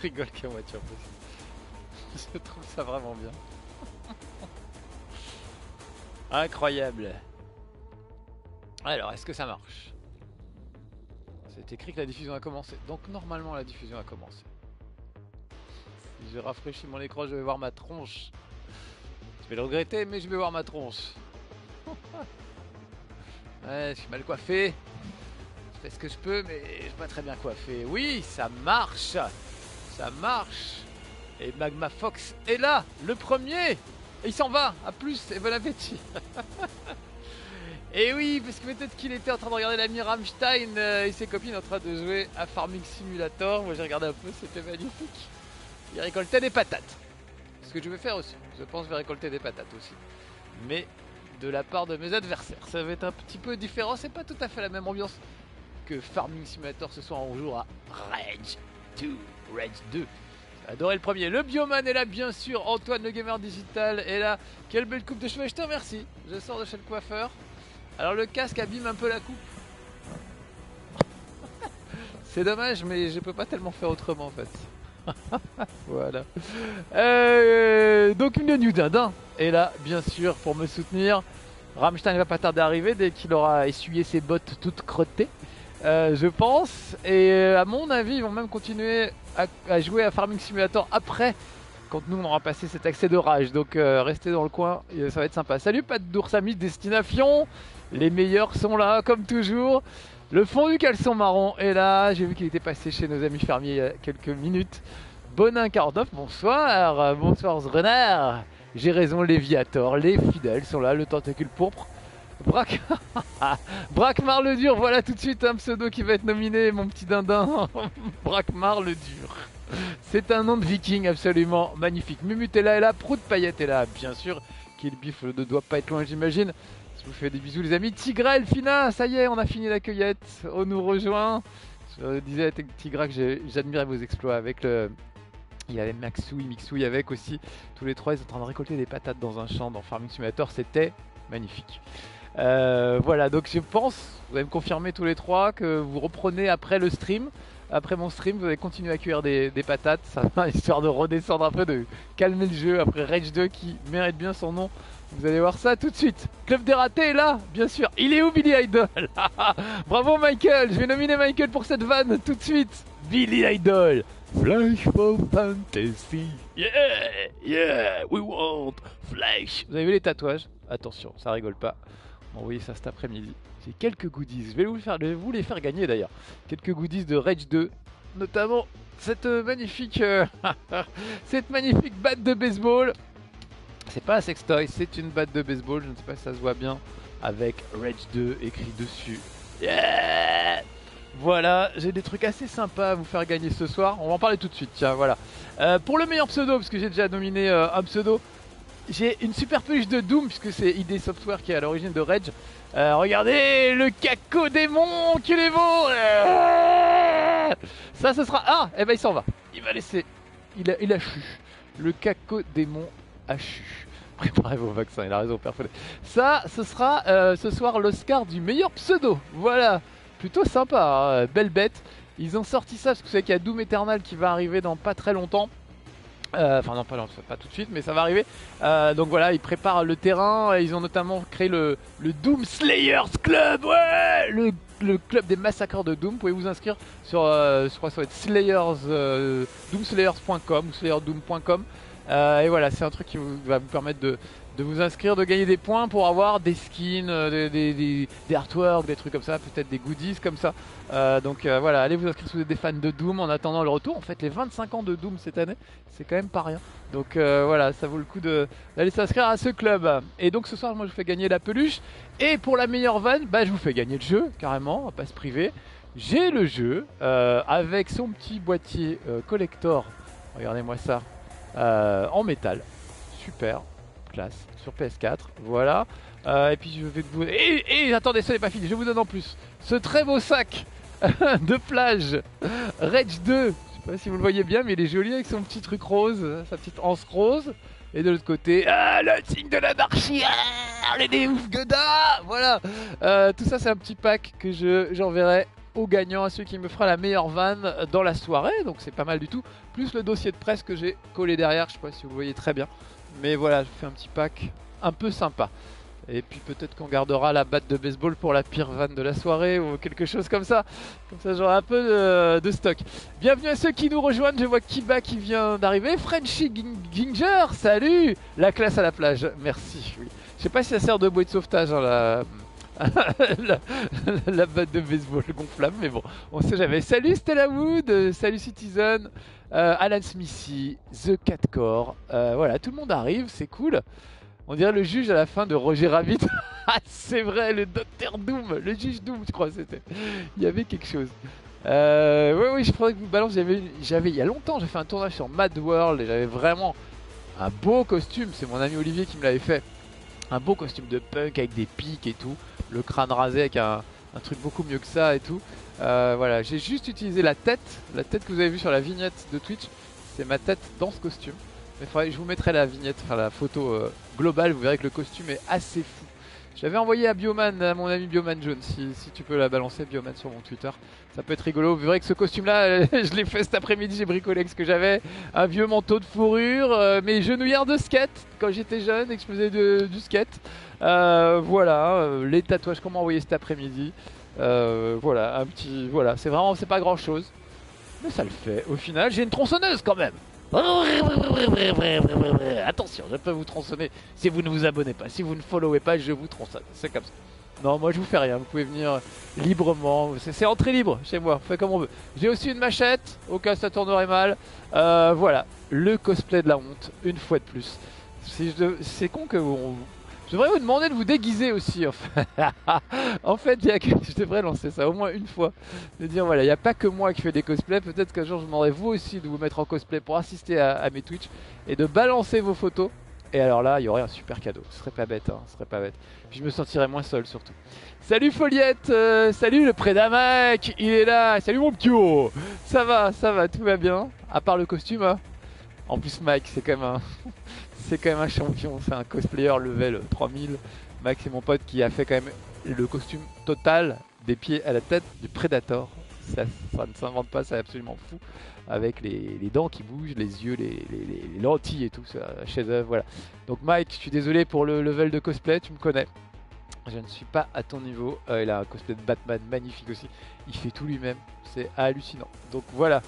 rigole qu'à moitié possible. Je trouve ça vraiment bien. Incroyable. Alors, est-ce que ça marche? C'est écrit que la diffusion a commencé. Donc normalement la diffusion a commencé. Si je rafraîchis mon écran, je vais voir ma tronche. Je vais le regretter, mais je vais voir ma tronche. ouais, je suis mal coiffé. Je fais ce que je peux, mais je suis pas très bien coiffé. Oui, ça marche Ça marche Et Magma Fox est là, le premier Et il s'en va À plus, et bon appétit Et oui, parce que peut-être qu'il était en train de regarder l'ami Rammstein euh, et ses copines en train de jouer à Farming Simulator. Moi j'ai regardé un peu, c'était magnifique. Il récoltait des patates. Ce que je vais faire aussi. Je pense que je vais récolter des patates aussi. Mais de la part de mes adversaires. Ça va être un petit peu différent, c'est pas tout à fait la même ambiance que Farming Simulator ce soir on joue à Rage 2. Rage 2. J'ai adoré le premier. Le Bioman est là bien sûr. Antoine le gamer digital est là. Quelle belle coupe de cheveux. Je te remercie. Je sors de chez le coiffeur. Alors le casque abîme un peu la coupe. C'est dommage mais je peux pas tellement faire autrement en fait. voilà. Euh, donc une New Dindin est là bien sûr pour me soutenir. Rammstein va pas tarder à arriver dès qu'il aura essuyé ses bottes toutes crottées. Euh, je pense. Et euh, à mon avis, ils vont même continuer à, jouer à Farming Simulator après, quand nous on aura passé cet accès de rage. Donc restez dans le coin, ça va être sympa. Salut Pat d'Oursami Destination les meilleurs sont là, comme toujours. Le fond du caleçon marron est là. J'ai vu qu'il était passé chez nos amis fermiers il y a quelques minutes. Bonin 49, bonsoir. Bonsoir Renard. J'ai raison, Léviator. Les fidèles sont là, le tentacule pourpre. Brac... Bracmar le dur, voilà tout de suite un pseudo qui va être nominé, mon petit dindin. Bracmar le dur. C'est un nom de viking absolument magnifique. Mumutella est là, Prout Payette est là, bien sûr. Kill Beef ne doit pas être loin, j'imagine. Je vous fais des bisous les amis. Tigrel, Fina, ça y est, on a fini la cueillette. On nous rejoint. Je disais à Tigra que j'admirais vos exploits avec le... Il y avait Maxouille, Mixouille avec aussi. Tous les trois, ils sont en train de récolter des patates dans un champ dans Farming Simulator. C'était magnifique. Euh, voilà, donc je pense, vous allez me confirmer tous les trois, que vous reprenez après le stream. Après mon stream, vous allez continuer à cueillir des, patates, histoire de redescendre un peu, de calmer le jeu après Rage 2 qui mérite bien son nom vous allez voir ça tout de suite. Club des ratés est là, bien sûr. Il est où Billy Idol? Bravo Michael, je vais nominer Michael pour cette vanne tout de suite. Billy Idol. Flash for Fantasy. Yeah, yeah, we want Flash. Vous avez vu les tatouages? Attention, ça rigole pas. Envoyez ça cet après-midi. J'ai quelques goodies. Je vais vous, les faire gagner d'ailleurs. Quelques goodies de Rage 2. Notamment cette magnifique, euh, cette magnifique batte de baseball c'est pas un sextoy, c'est une batte de baseball, je ne sais pas si ça se voit bien, avec Rage 2 écrit dessus. Yeah voilà, j'ai des trucs assez sympas à vous faire gagner ce soir. On va en parler tout de suite, tiens, voilà. Euh, pour le meilleur pseudo, parce que j'ai déjà nominé euh, un pseudo, j'ai une super peluche de Doom, puisque c'est ID Software qui est à l'origine de Rage. Euh, regardez le caco démon qui est beau Ça, ce sera... Ah, eh ben il s'en va. Il va laisser... Il a, il a chu. Le caco démon HU. Préparez vos vaccins, il a raison, perfect. Ça, ce sera euh, ce soir l'Oscar du meilleur pseudo. Voilà, plutôt sympa, hein. belle bête. Ils ont sorti ça parce que vous savez qu'il y a Doom Eternal qui va arriver dans pas très longtemps. Euh, enfin non, pas, pas, tout de suite, mais ça va arriver. Euh, donc voilà, ils préparent le terrain. Ils ont notamment créé le, le Doom Slayers Club, ouais, le, le, club des massacres de Doom. Vous pouvez vous inscrire sur, je crois, ça va être Slayers, doomslayers.com ou slayerdoom.com. Euh, et voilà, c'est un truc qui va vous permettre de, vous inscrire, de gagner des points pour avoir des skins, euh, des, artworks, des trucs comme ça, peut-être des goodies comme ça. Euh, donc voilà, allez vous inscrire si vous êtes des fans de Doom en attendant le retour. En fait, les 25 ans de Doom cette année, c'est quand même pas rien. Donc voilà, ça vaut le coup d'aller s'inscrire à ce club. Et donc ce soir, moi je vous fais gagner la peluche. Et pour la meilleure vanne, bah, je vous fais gagner le jeu, carrément, on va pas se priver. J'ai le jeu avec son petit boîtier collector. Regardez-moi ça. Euh, en métal. Super, sur PS4, voilà. Euh, et puis je vais vous... Et, attendez, ce n'est pas fini, je vous donne en plus ce très beau sac de plage Rage 2. Je sais pas si vous le voyez bien, mais il est joli avec son petit truc rose, sa petite anse rose. Et de l'autre côté, ah, le signe de l'anarchie, ah, les ouf Voilà. Euh, tout ça, c'est un petit pack que je j'enverrai au gagnant, à celui qui me fera la meilleure vanne dans la soirée. Donc c'est pas mal du tout. Plus le dossier de presse que j'ai collé derrière. Je sais pas si vous voyez très bien. Mais voilà, je fais un petit pack un peu sympa. Et puis peut-être qu'on gardera la batte de baseball pour la pire vanne de la soirée ou quelque chose comme ça. Comme ça j'aurai un peu de, stock. Bienvenue à ceux qui nous rejoignent. Je vois Kiba qui vient d'arriver. Frenchy Ginger, salut La classe à la plage, merci. Je sais pas si ça sert de bouée de sauvetage hein, la... batte de baseball gonflable, mais bon, on sait jamais. Salut Stella Wood, euh, salut Citizen, euh, Alan Smithy, The Cat Core, euh, voilà, tout le monde arrive, c'est cool. On dirait le juge à la fin de Roger Rabbit. ah, c'est vrai, le Docteur Doom, le juge Doom, je crois, c'était. Il y avait quelque chose. Euh, oui, oui, je pourrais que vous balance. J'avais, il y a longtemps, j'ai fait un tournage sur Mad World et j'avais vraiment un beau costume. C'est mon ami Olivier qui me l'avait fait. Un beau costume de punk avec des pics et tout. Le crâne rasé avec un, truc beaucoup mieux que ça et tout. Euh, voilà, j'ai juste utilisé la tête, la tête que vous avez vue sur la vignette de Twitch. C'est ma tête dans ce costume. Mais je vous mettrai la vignette, enfin la photo euh, globale, vous verrez que le costume est assez fou. J'avais envoyé à Bioman, à mon ami Bioman Jones, si, tu peux la balancer, Bioman, sur mon Twitter. Ça peut être rigolo. Vous verrez que ce costume-là, je l'ai fait cet après-midi, j'ai bricolé ce que j'avais. Un vieux manteau de fourrure, euh, mes genouillères de skate, quand j'étais jeune et que je faisais du skate. Euh, voilà, les tatouages qu'on m'a envoyé cet après-midi. Voilà, un petit... Voilà, c'est vraiment, c'est pas grand-chose. Mais ça le fait. Au final, j'ai une tronçonneuse quand même. Attention, je peux vous tronçonner si vous ne vous abonnez pas. Si vous ne followez pas, je vous tronçonne. C'est comme ça. Non, moi je vous fais rien. Vous pouvez venir librement. C'est entrée libre chez moi. On fait comme on veut. J'ai aussi une machette au cas ça tournerait mal. Euh, voilà, le cosplay de la honte, une fois de plus. C'est con que vous, je devrais vous demander de vous déguiser aussi en fait. en fait, je devrais lancer ça au moins une fois. De dire voilà, il n'y a pas que moi qui fais des cosplays. Peut-être qu'un jour je demanderai vous aussi de vous mettre en cosplay pour assister à, mes Twitch et de balancer vos photos. Et alors là, il y aurait un super cadeau. Ce serait pas bête, hein, ce serait pas bête. Puis je me sentirais moins seul surtout. Salut Foliette, euh, salut le Prédamac, il est là. Salut mon petit Ça va, ça va, tout va bien. À part le costume, hein. En plus Mike, c'est quand même un c'est quand même un champion, c'est un cosplayer level 3000. Max c'est mon pote qui a fait quand même le costume total des pieds à la tête du Predator. Ça, ne s'invente pas, c'est absolument fou. Avec les, dents qui bougent, les yeux, les, lentilles et tout, ça, chez eux, voilà. Donc Mike, je suis désolé pour le level de cosplay, tu me connais. Je ne suis pas à ton niveau. Euh, il a un cosplay de Batman magnifique aussi. Il fait tout lui-même. C'est hallucinant. Donc voilà.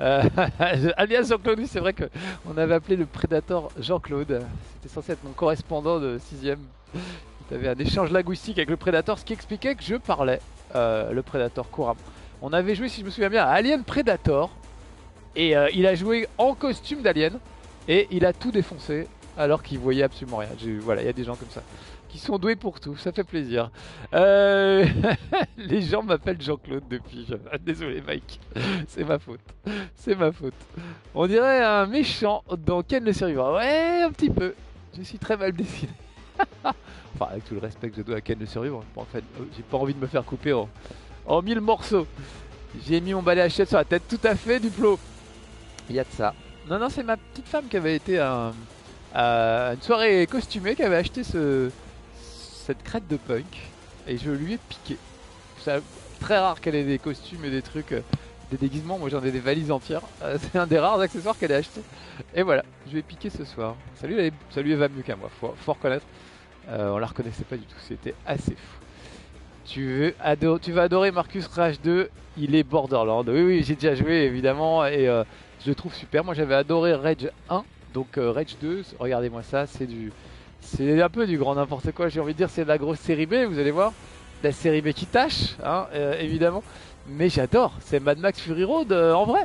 Euh, alias Jean-Claude, c'est vrai qu'on avait appelé le Predator Jean-Claude. C'était censé être mon correspondant de 6ème. Tu avais un échange linguistique avec le Predator, ce qui expliquait que je parlais euh, le Predator couramment. On avait joué, si je me souviens bien, à Alien Predator. Et euh, il a joué en costume d'Alien. Et il a tout défoncé alors qu'il voyait absolument rien. Voilà, il y a des gens comme ça qui sont doués pour tout, ça fait plaisir. Euh, les gens m'appellent Jean-Claude depuis. Désolé Mike, c'est ma faute. C'est ma faute. On dirait un méchant dans Ken le survivant. Ouais, un petit peu. Je suis très mal dessiné. enfin, avec tout le respect que je dois à Ken le survivant. En fait, euh, j'ai pas envie de me faire couper en, en mille morceaux. J'ai mis mon balai à chiottes sur la tête, tout à fait, du plot. Il y a de ça. Non, non, c'est ma petite femme qui avait été à une soirée costumée, qui avait acheté ce, cette crête de punk et je lui ai piqué. C'est très rare qu'elle ait des costumes et des trucs, euh, des déguisements. Moi j'en ai des valises entières. Euh, c'est un des rares accessoires qu'elle a acheté. Et voilà, je lui ai piqué ce soir. Salut, salut Eva mieux qu'à moi, faut, faut reconnaître. Euh, on la reconnaissait pas du tout, c'était assez fou. Tu, veux tu vas adorer Marcus Rage 2, il est Borderland. Oui, oui, j'ai déjà joué évidemment et je le trouve super. Moi j'avais adoré Rage 1, donc Rage 2, regardez-moi ça, c'est du, c'est un peu du grand n'importe quoi, j'ai envie de dire, c'est de la grosse série B, vous allez voir. La série B qui tâche, hein, euh, évidemment. Mais j'adore, c'est Mad Max Fury Road euh, en vrai.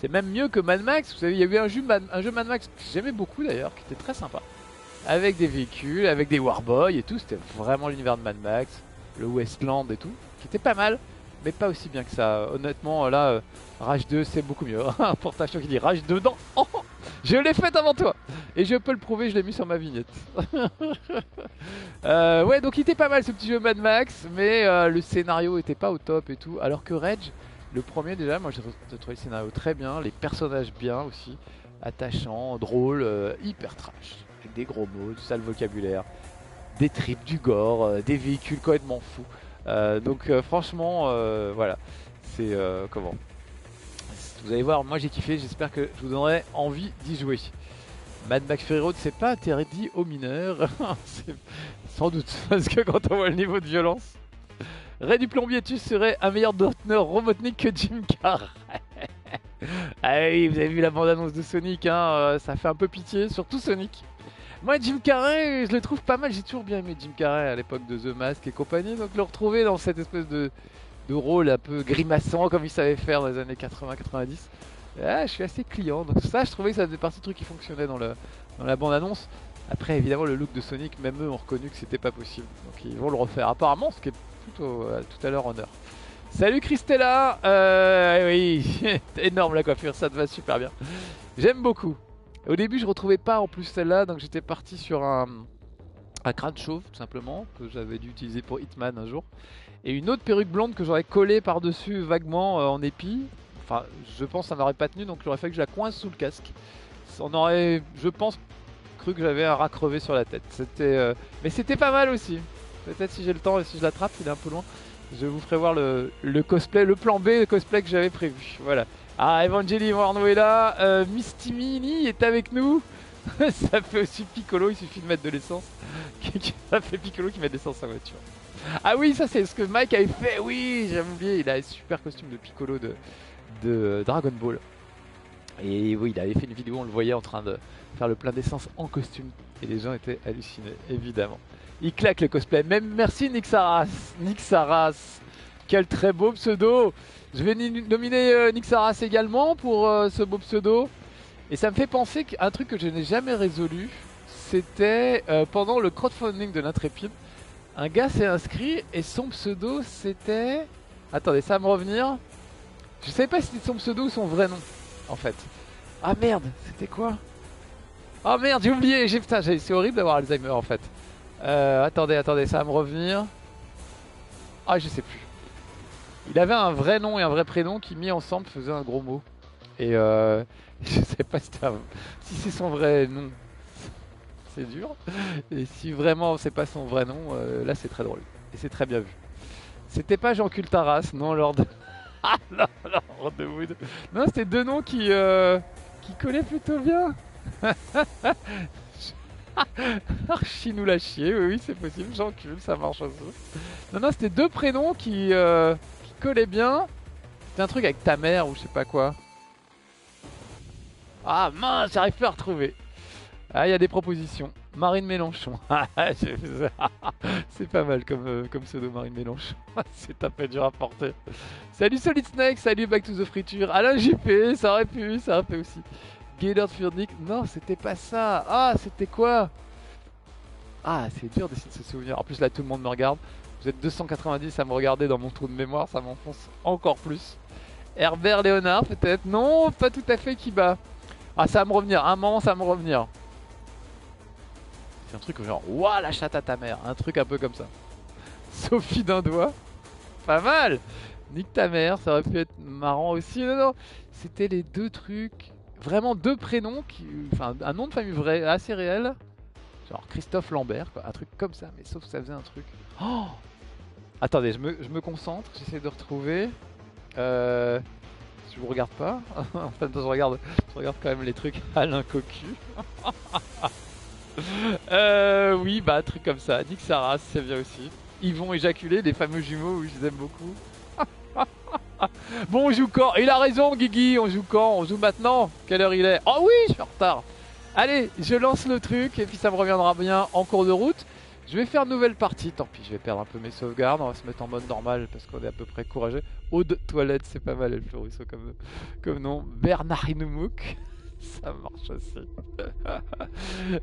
C'est même mieux que Mad Max. Vous savez, il y a eu un jeu, un Mad Max que j'aimais beaucoup d'ailleurs, qui était très sympa. Avec des véhicules, avec des Warboys et tout. C'était vraiment l'univers de Mad Max, le Westland et tout, qui était pas mal, mais pas aussi bien que ça. Honnêtement, là, euh, Rage 2, c'est beaucoup mieux. Pour ta qui dit Rage 2 dans. Je l'ai fait avant toi Et je peux le prouver, je l'ai mis sur ma vignette. Euh, ouais, donc il était pas mal ce petit jeu Mad Max, mais euh, le scénario était pas au top et tout. Alors que Rage, le premier déjà, moi j'ai trouvé le scénario très bien, les personnages bien aussi, attachants, drôles, euh, hyper trash. Avec des gros mots, du sale vocabulaire, des tripes, du gore, des véhicules complètement fous. donc franchement, voilà. C'est comment? Vous allez voir, moi j'ai kiffé, j'espère que je vous donnerai envie d'y jouer. Mad Max Fury Road, c'est pas interdit aux mineurs. Sans doute, parce que quand on voit le niveau de violence. Ray du Plombier, tu serais un meilleur Dortner Robotnik que Jim Carrey. ah oui, vous avez vu la bande-annonce de Sonic, hein, euh, ça fait un peu pitié, surtout Sonic. Moi, Jim Carrey, je le trouve pas mal. J'ai toujours bien aimé Jim Carrey à l'époque de The Mask et compagnie. Donc, le retrouver dans cette espèce de, de rôle un peu grimaçant comme il savait faire dans les années 80-90. Ah, je suis assez client. Donc, ça, je trouvais que ça faisait partie de trucs qui fonctionnaient dans, le, la bande-annonce. Après, évidemment, le look de Sonic, même eux ont reconnu que c'était pas possible. Donc, ils vont le refaire. Apparemment, ce qui est plutôt euh, tout à leur honneur. Salut Christella euh, Oui, énorme la coiffure, ça te va super bien. J'aime beaucoup. Au début, je retrouvais pas en plus celle-là, donc j'étais parti sur un, un crâne chauve, tout simplement, que j'avais dû utiliser pour Hitman un jour. Et une autre perruque blonde que j'aurais collée par-dessus vaguement euh, en épi. Enfin, je pense que ça n'aurait pas tenu, donc j'aurais fait que je la coince sous le casque. On aurait, je pense, cru que j'avais un rat crevé sur la tête. C'était, euh, Mais c'était pas mal aussi. Peut-être si j'ai le temps et si je l'attrape, il est un peu loin. Je vous ferai voir le, cosplay, le plan B, le cosplay que j'avais prévu. Voilà. Ah, Evangeli Warno est là. Euh, Misty Mini est avec nous. ça fait aussi Piccolo, il suffit de mettre de l'essence. ça fait Piccolo qui met de l'essence sa voiture. Ah oui, ça c'est ce que Mike avait fait. Oui, j'avais oublié. Il a un super costume de Piccolo de, Dragon Ball. Et oui, il avait fait une vidéo, on le voyait en train de faire le plein d'essence en costume. Et les gens étaient hallucinés, évidemment. Il claque le cosplay. Même merci Nick Saras. Nick Saras. Quel très beau pseudo. Je vais nominer euh, Nick Saras également pour euh, ce beau pseudo. Et ça me fait penser qu'un truc que je n'ai jamais résolu, c'était euh, pendant le crowdfunding de l'Intrépide. Un gars s'est inscrit et son pseudo c'était. Attendez, ça va me revenir. Je savais pas si c'était son pseudo ou son vrai nom, en fait. Ah merde, c'était quoi? Oh merde, j'ai oublié. J'ai putain, c'est horrible d'avoir Alzheimer en fait. attendez, attendez, ça va me revenir. Ah, je sais plus. Il avait un vrai nom et un vrai prénom qui mis ensemble faisait un gros mot. Et euh, je sais pas si, c'est son vrai nom. C'est dur. Et si vraiment c'est pas son vrai nom, euh, là c'est très drôle. Et c'est très bien vu. C'était pas Jean Cultaras, non, Lord. Ah, Wood. Non, c'était deux noms qui, euh, qui collaient plutôt bien. Archi nous l'a chier, oui, oui c'est possible, Jean Cul, ça marche aussi. Non, non, c'était deux prénoms qui, euh, collait bien. C'est un truc avec ta mère ou je sais pas quoi. Ah mince, j'arrive pas à retrouver. Ah, il y a des propositions. Marine Mélenchon. c'est pas mal comme, euh, comme pseudo Marine Mélenchon. c'est un peu dur à porter. Salut Solid Snake, salut Back to the Friture. Alain JP, ça aurait pu, ça aurait pu aussi. Gaylord Furnick, non, c'était pas ça. Ah, c'était quoi? Ah, c'est dur d'essayer de se souvenir. En plus, là, tout le monde me regarde. Vous êtes 290 à me regarder dans mon trou de mémoire, ça m'enfonce encore plus. Herbert Léonard peut-être? Non, pas tout à fait Kiba. Ah ça va me revenir, un moment ça va me revenir. C'est un truc genre, ouah la chatte à ta mère, un truc un peu comme ça. Sophie d'un doigt, pas mal Nique ta mère, ça aurait pu être marrant aussi. Non, non, c'était les deux trucs, vraiment deux prénoms, qui, un nom de famille vrai, assez réel. Genre Christophe Lambert, quoi, un truc comme ça, mais sauf que ça faisait un truc. Oh Attendez, je me, concentre, j'essaie de retrouver. Euh, je vous regarde pas. enfin, je regarde, je regarde quand même les trucs Alain Cocu. euh, oui, bah, truc comme ça. Nick Saras, c'est bien aussi. Ils vont éjaculer, les fameux jumeaux, oui, je les aime beaucoup. bon, on joue quand? Il a raison, Guigui, on joue quand? On joue maintenant? Quelle heure il est? Oh oui, je suis en retard. Allez, je lance le truc et puis ça me reviendra bien en cours de route. Je vais faire une nouvelle partie, tant pis, je vais perdre un peu mes sauvegardes, on va se mettre en mode normal parce qu'on est à peu près courageux. Eau de toilette, c'est pas mal, le Russo comme, comme nom. Bernard Inoumouk, ça marche aussi.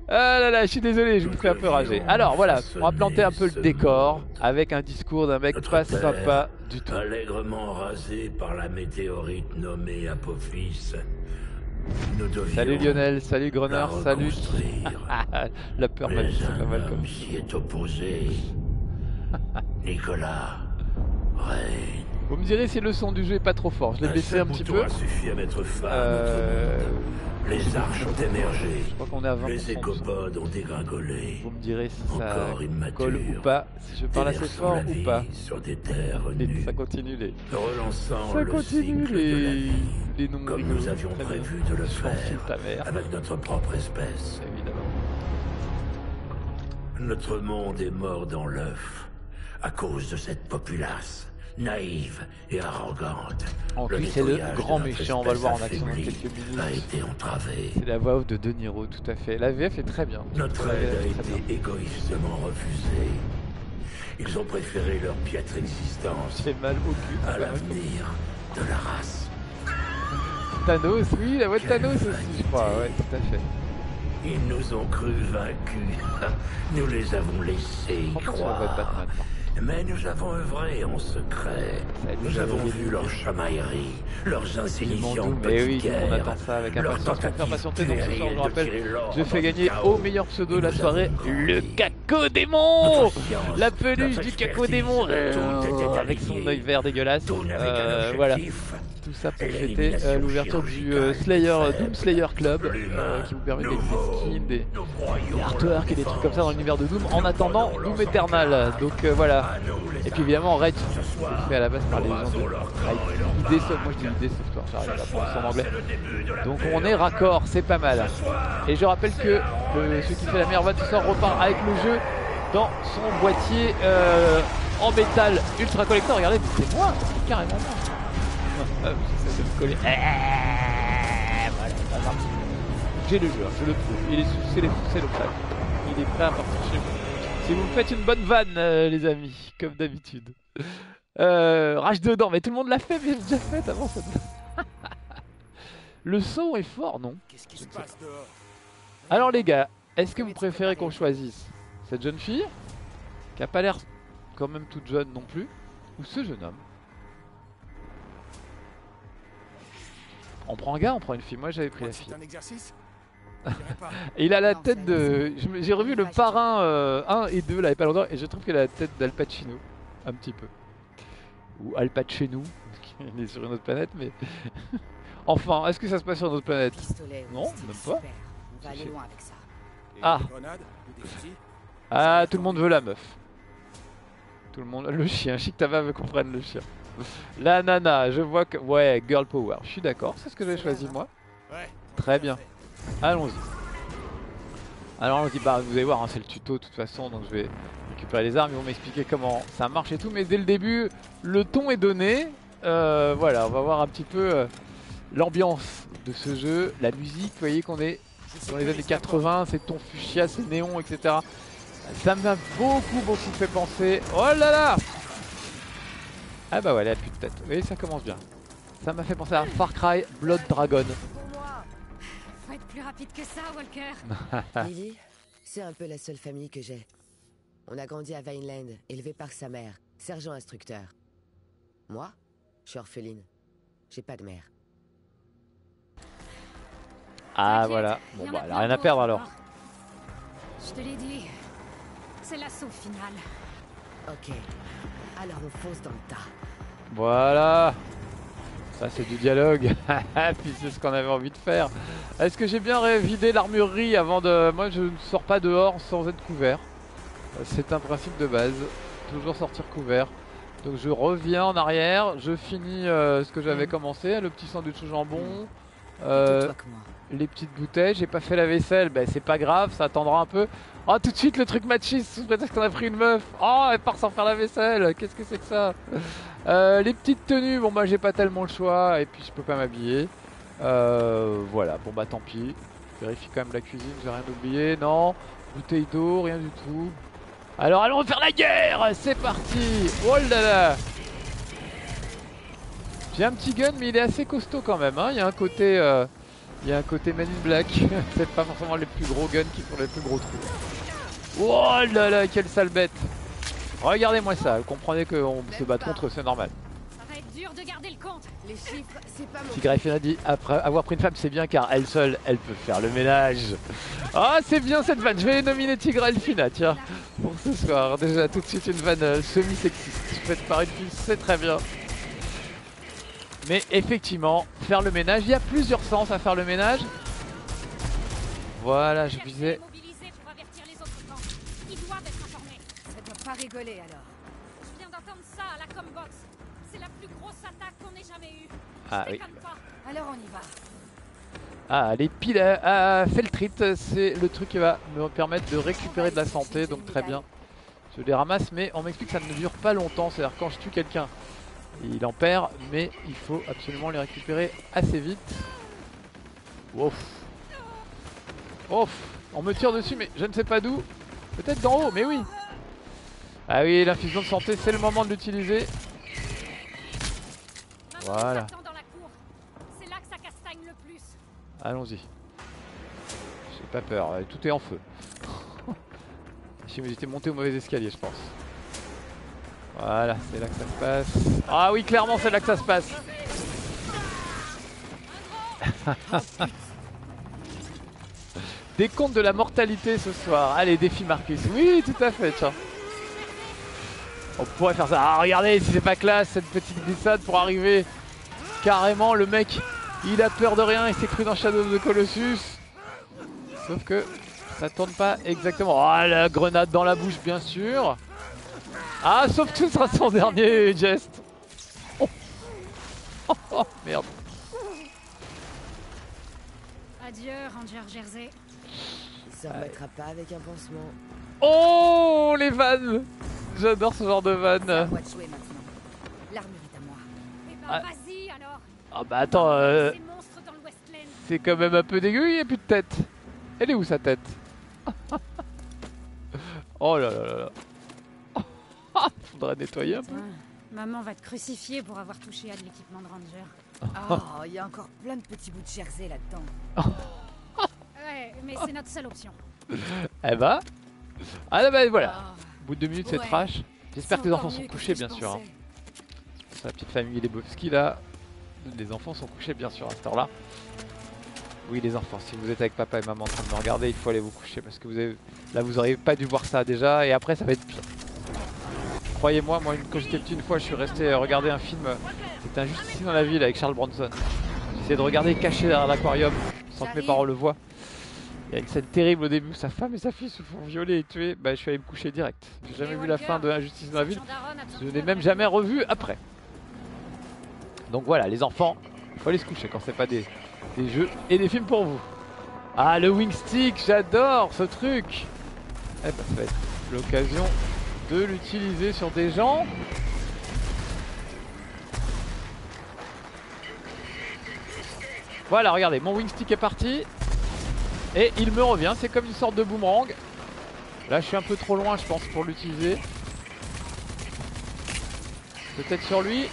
ah là là, je suis désolé, je vous fais un peu rager. Alors voilà, on va planter un peu le décor avec un discours d'un mec pas sympa du tout. Allègrement rasé par la météorite nommée Apophis Salut Lionel, salut Grunner, salut. la peur m'a c'est pas mal comme. est opposé. Nicolas règne. Vous me direz si le son du jeu est pas trop fort. Je l'ai baissé un petit peu. a suffi à mettre fin Euh. Les arches ont émergé. Je crois qu'on est à 20%. Les de écopodes ont dégringolé. Vous me direz si ça Encore immature. colle ou pas, si je parle assez fort ou pas. Sur des terres nues. ça continue les, Relançant ça le continue de la les, noms Comme nous avions prévu de le faire. Avec notre propre espèce. évidemment. Notre monde est mort dans l'œuf. À cause de cette populace. Naïve et arrogante. En plus, c'est le grand méchant, on va le voir en action dans quelques A minutes. été entravé. C'est la voix off de De Niro, tout à fait. La VF est très bien. Notre aide a été égoïstement refusée. Ils ont préféré leur piètre existence mal au cul. à l'avenir de la race. Thanos, oui, la voix de Thanos aussi, je crois. Ouais, tout à fait. Ils nous ont cru vaincus. Nous les avons laissés y croire. Mais nous avons œuvré en secret. Nous avons vu leurs chamailleries, leurs insignifiantes oui, petites monde guerres, attend ça avec leurs tentatives patienter. Donc ce soir, je rappelle, je fais gagner au meilleur pseudo la soirée, le Notre science, La peluche du Caco-démon tout euh, avec son œil vert dégueulasse. Euh, voilà, ça pour fêter euh, l'ouverture du euh, Slayer, Doom. Slayer Club, euh, qui vous permet des skins, des, des artworks et des trucs comme ça dans l'univers de Doom en attendant Doom Eternal. Donc euh, voilà. Et puis évidemment Ce c'est fait à la base par les gens de ID Software. Moi je dis ID Software, j'arrive à prononcer en anglais. Donc on est raccord, c'est pas mal. Et je rappelle que le- celui qui fait la meilleure vanne ce soir repart avec le jeu dans son boîtier euh, en métal ultra collector. Regardez, c'est moi, c'est carrément moi. J'essaie de le coller. Voilà. J'ai le jeu, hein, je le trouve. Il est sous- c'est les- c'est le chat. Il est prêt à partir chez vous. Si vous me faites une bonne vanne, euh, les amis, comme d'habitude. Euh, rage dedans, mais tout le monde l'a fait, mais j'ai déjà fait avant ça. Le son est fort, non? Qu'est-ce qui se passe dehors? Alors les gars, est-ce que vous préférez qu'on choisisse cette jeune fille, qui a pas l'air quand même toute jeune non plus, ou ce jeune homme? On prend un gars, on prend une fille. Moi j'avais pris la fille. Je. Et il a la tête de. je J'ai revu le parrain euh, 1 et 2 là, il y a pas longtemps, et je trouve qu'il a la tête d'Al Pacino. Un petit peu. Ou Al Pacino, il est sur une autre planète, mais. enfin, est-ce que ça se passe sur une autre planète? Non, c'est même super. pas. On va aller loin avec ça. Et Ah. Ah, tout le monde veut la meuf. Tout le monde. Le chien, chic ta veut qu'on prenne le chien. La nana, je vois que. Ouais, girl power. Je suis d'accord, c'est ce que j'ai choisi moi. Ouais. Très bien. Allons-y. Alors allons-y, bah vous allez voir, hein, c'est le tuto de toute façon, donc je vais récupérer les armes, ils vont m'expliquer comment ça marche et tout, mais dès le début, le ton est donné. Euh, voilà, on va voir un petit peu euh, l'ambiance de ce jeu, la musique, vous voyez qu'on est dans les années 80, c'est ton fuchsia, c'est néon, etc. Ça m'a beaucoup, beaucoup fait penser. Oh là là Ah bah ouais, elle a plus de tête. Voyez, ça commence bien. Ça m'a fait penser à Far Cry Blood Dragon. Pour moi. Faut être plus rapide que ça, Walker. Lily, c'est un peu la seule famille que j'ai. On a grandi à Vineland, élevé par sa mère, sergent instructeur. Moi, je suis orpheline. J'ai pas de mère. Ah voilà. Bon bah, a elle a rien à perdre alors. Je te l'ai dit. C'est l'assaut final. Ok. Alors on fonce dans le tas. Voilà. Ça c'est du dialogue. Puis c'est ce qu'on avait envie de faire. Est-ce que j'ai bien vidé l'armurerie avant de... Moi je ne sors pas dehors sans être couvert. C'est un principe de base. Toujours sortir couvert. Donc je reviens en arrière. Je finis euh, ce que j'avais Mhm. commencé. Le petit sandwich au jambon. Plutôt Euh, les petites bouteilles, j'ai pas fait la vaisselle, ben c'est pas grave, ça attendra un peu. Oh tout de suite le truc machiste sous prétexte qu'on a pris une meuf. Oh elle part sans faire la vaisselle, qu'est-ce que c'est que ça? Euh, Les petites tenues, bon bah j'ai pas tellement le choix et puis je peux pas m'habiller. Euh, voilà, bon bah tant pis. Vérifie quand même la cuisine, j'ai rien oublié, non. Bouteille d'eau, rien du tout. Alors allons faire la guerre, c'est parti Oh là là J'ai un petit gun mais il est assez costaud quand même, hein. il y a un côté... euh, il y a un côté Man in Black, c'est pas forcément les plus gros guns qui font les plus gros trous. Oh là là, quelle sale bête Regardez-moi ça, vous comprenez qu'on se bat contre c'est normal. Ça va être dur de garder le compte. Les chiffres, c'est pas dit après avoir pris une femme, c'est bien car elle seule, elle peut faire le ménage. Ah, c'est bien cette vanne. Je vais nominer Tigra Elfina, tiens, pour ce soir. Déjà tout de suite une vanne euh, semi-sexiste faite par une fille, c'est très bien. Mais effectivement, faire le ménage, il y a plusieurs sens à faire le ménage. Voilà, je disais. Rigoler alors. Je viens d'entendre ça à la Combox. C'est la plus grosse attaque qu'on ait jamais eue. Ah Je oui. pas. Alors on y va. Ah, les piles à, à Feltrit, c'est le truc qui va me permettre de récupérer de la santé, donc très bien. Je les ramasse, mais on m'explique que ça ne dure pas longtemps. C'est-à-dire quand je tue quelqu'un, il en perd, mais il faut absolument les récupérer assez vite. Ouf. Ouf. On me tire dessus, mais je ne sais pas d'où. Peut-être d'en haut, mais oui. Ah oui, l'infusion de santé, c'est le moment de l'utiliser. Voilà. Allons-y. J'ai pas peur, tout est en feu. Si vous étiez monté au mauvais escalier, je pense. Voilà, c'est là que ça se passe. Ah oui, clairement, c'est là que ça se passe. Des comptes de la mortalité ce soir. Allez, défi Marcus. Oui, tout à fait, tiens. On pourrait faire ça. Ah, regardez, si c'est pas classe, cette petite glissade pour arriver. Carrément, le mec, il a peur de rien, il s'est cru dans Shadow of the Colossus. Sauf que ça tourne pas exactement. Ah, la grenade dans la bouche, bien sûr. Ah, sauf que ce sera son dernier geste. Oh, oh, oh, merde. Adieu, Ranger Jersey. Ça remettra pas avec un pansement. Oh, les vannes. J'adore ce genre de. Eh ben, Ah. vas-y alors. Ah bah attends, euh, le Westland. c'est quand même un peu dégueu, il n'y a plus de tête. Elle est où sa tête? Oh là là là là. Faudra nettoyer un peu. Maman va te crucifier pour avoir touché à de l'équipement de Ranger. Oh, il y a encore plein de petits bouts de jersey là-dedans. Ouais, mais c'est notre seule option. Eh bah. Ah là bah voilà. Oh, Au bout de deux minutes, c'est trash. J'espère que les enfants sont couchés, bien sûr. hein. Sa petite famille Lebowski là. Les enfants sont couchés, bien sûr, à cette heure-là. Oui, les enfants, si vous êtes avec papa et maman en train de me regarder, il faut aller vous coucher parce que vous avez... là, vous auriez pas dû voir ça déjà et après, ça va être pire. Croyez-moi, moi, quand j'étais petit, une fois, je suis resté euh, regarder un film. C'était un juste ici dans la ville avec Charles Bronson. J'essayais de regarder caché derrière l'aquarium sans que mes parents le voient. Il y a une scène terrible au début où sa femme et sa fille se font violer et tuer. Bah, je suis allé me coucher direct. J'ai jamais vu la fin de Injustice dans la ville. Je n'ai même jamais revu après. Donc voilà, les enfants, faut aller se coucher quand c'est pas des, des jeux et des films pour vous. Ah, le wing stick, j'adore ce truc. Eh ben, ça va être l'occasion de l'utiliser sur des gens. Voilà, regardez, mon wing stick est parti. Et il me revient, c'est comme une sorte de boomerang. Là, je suis un peu trop loin, je pense, pour l'utiliser. Peut-être sur lui.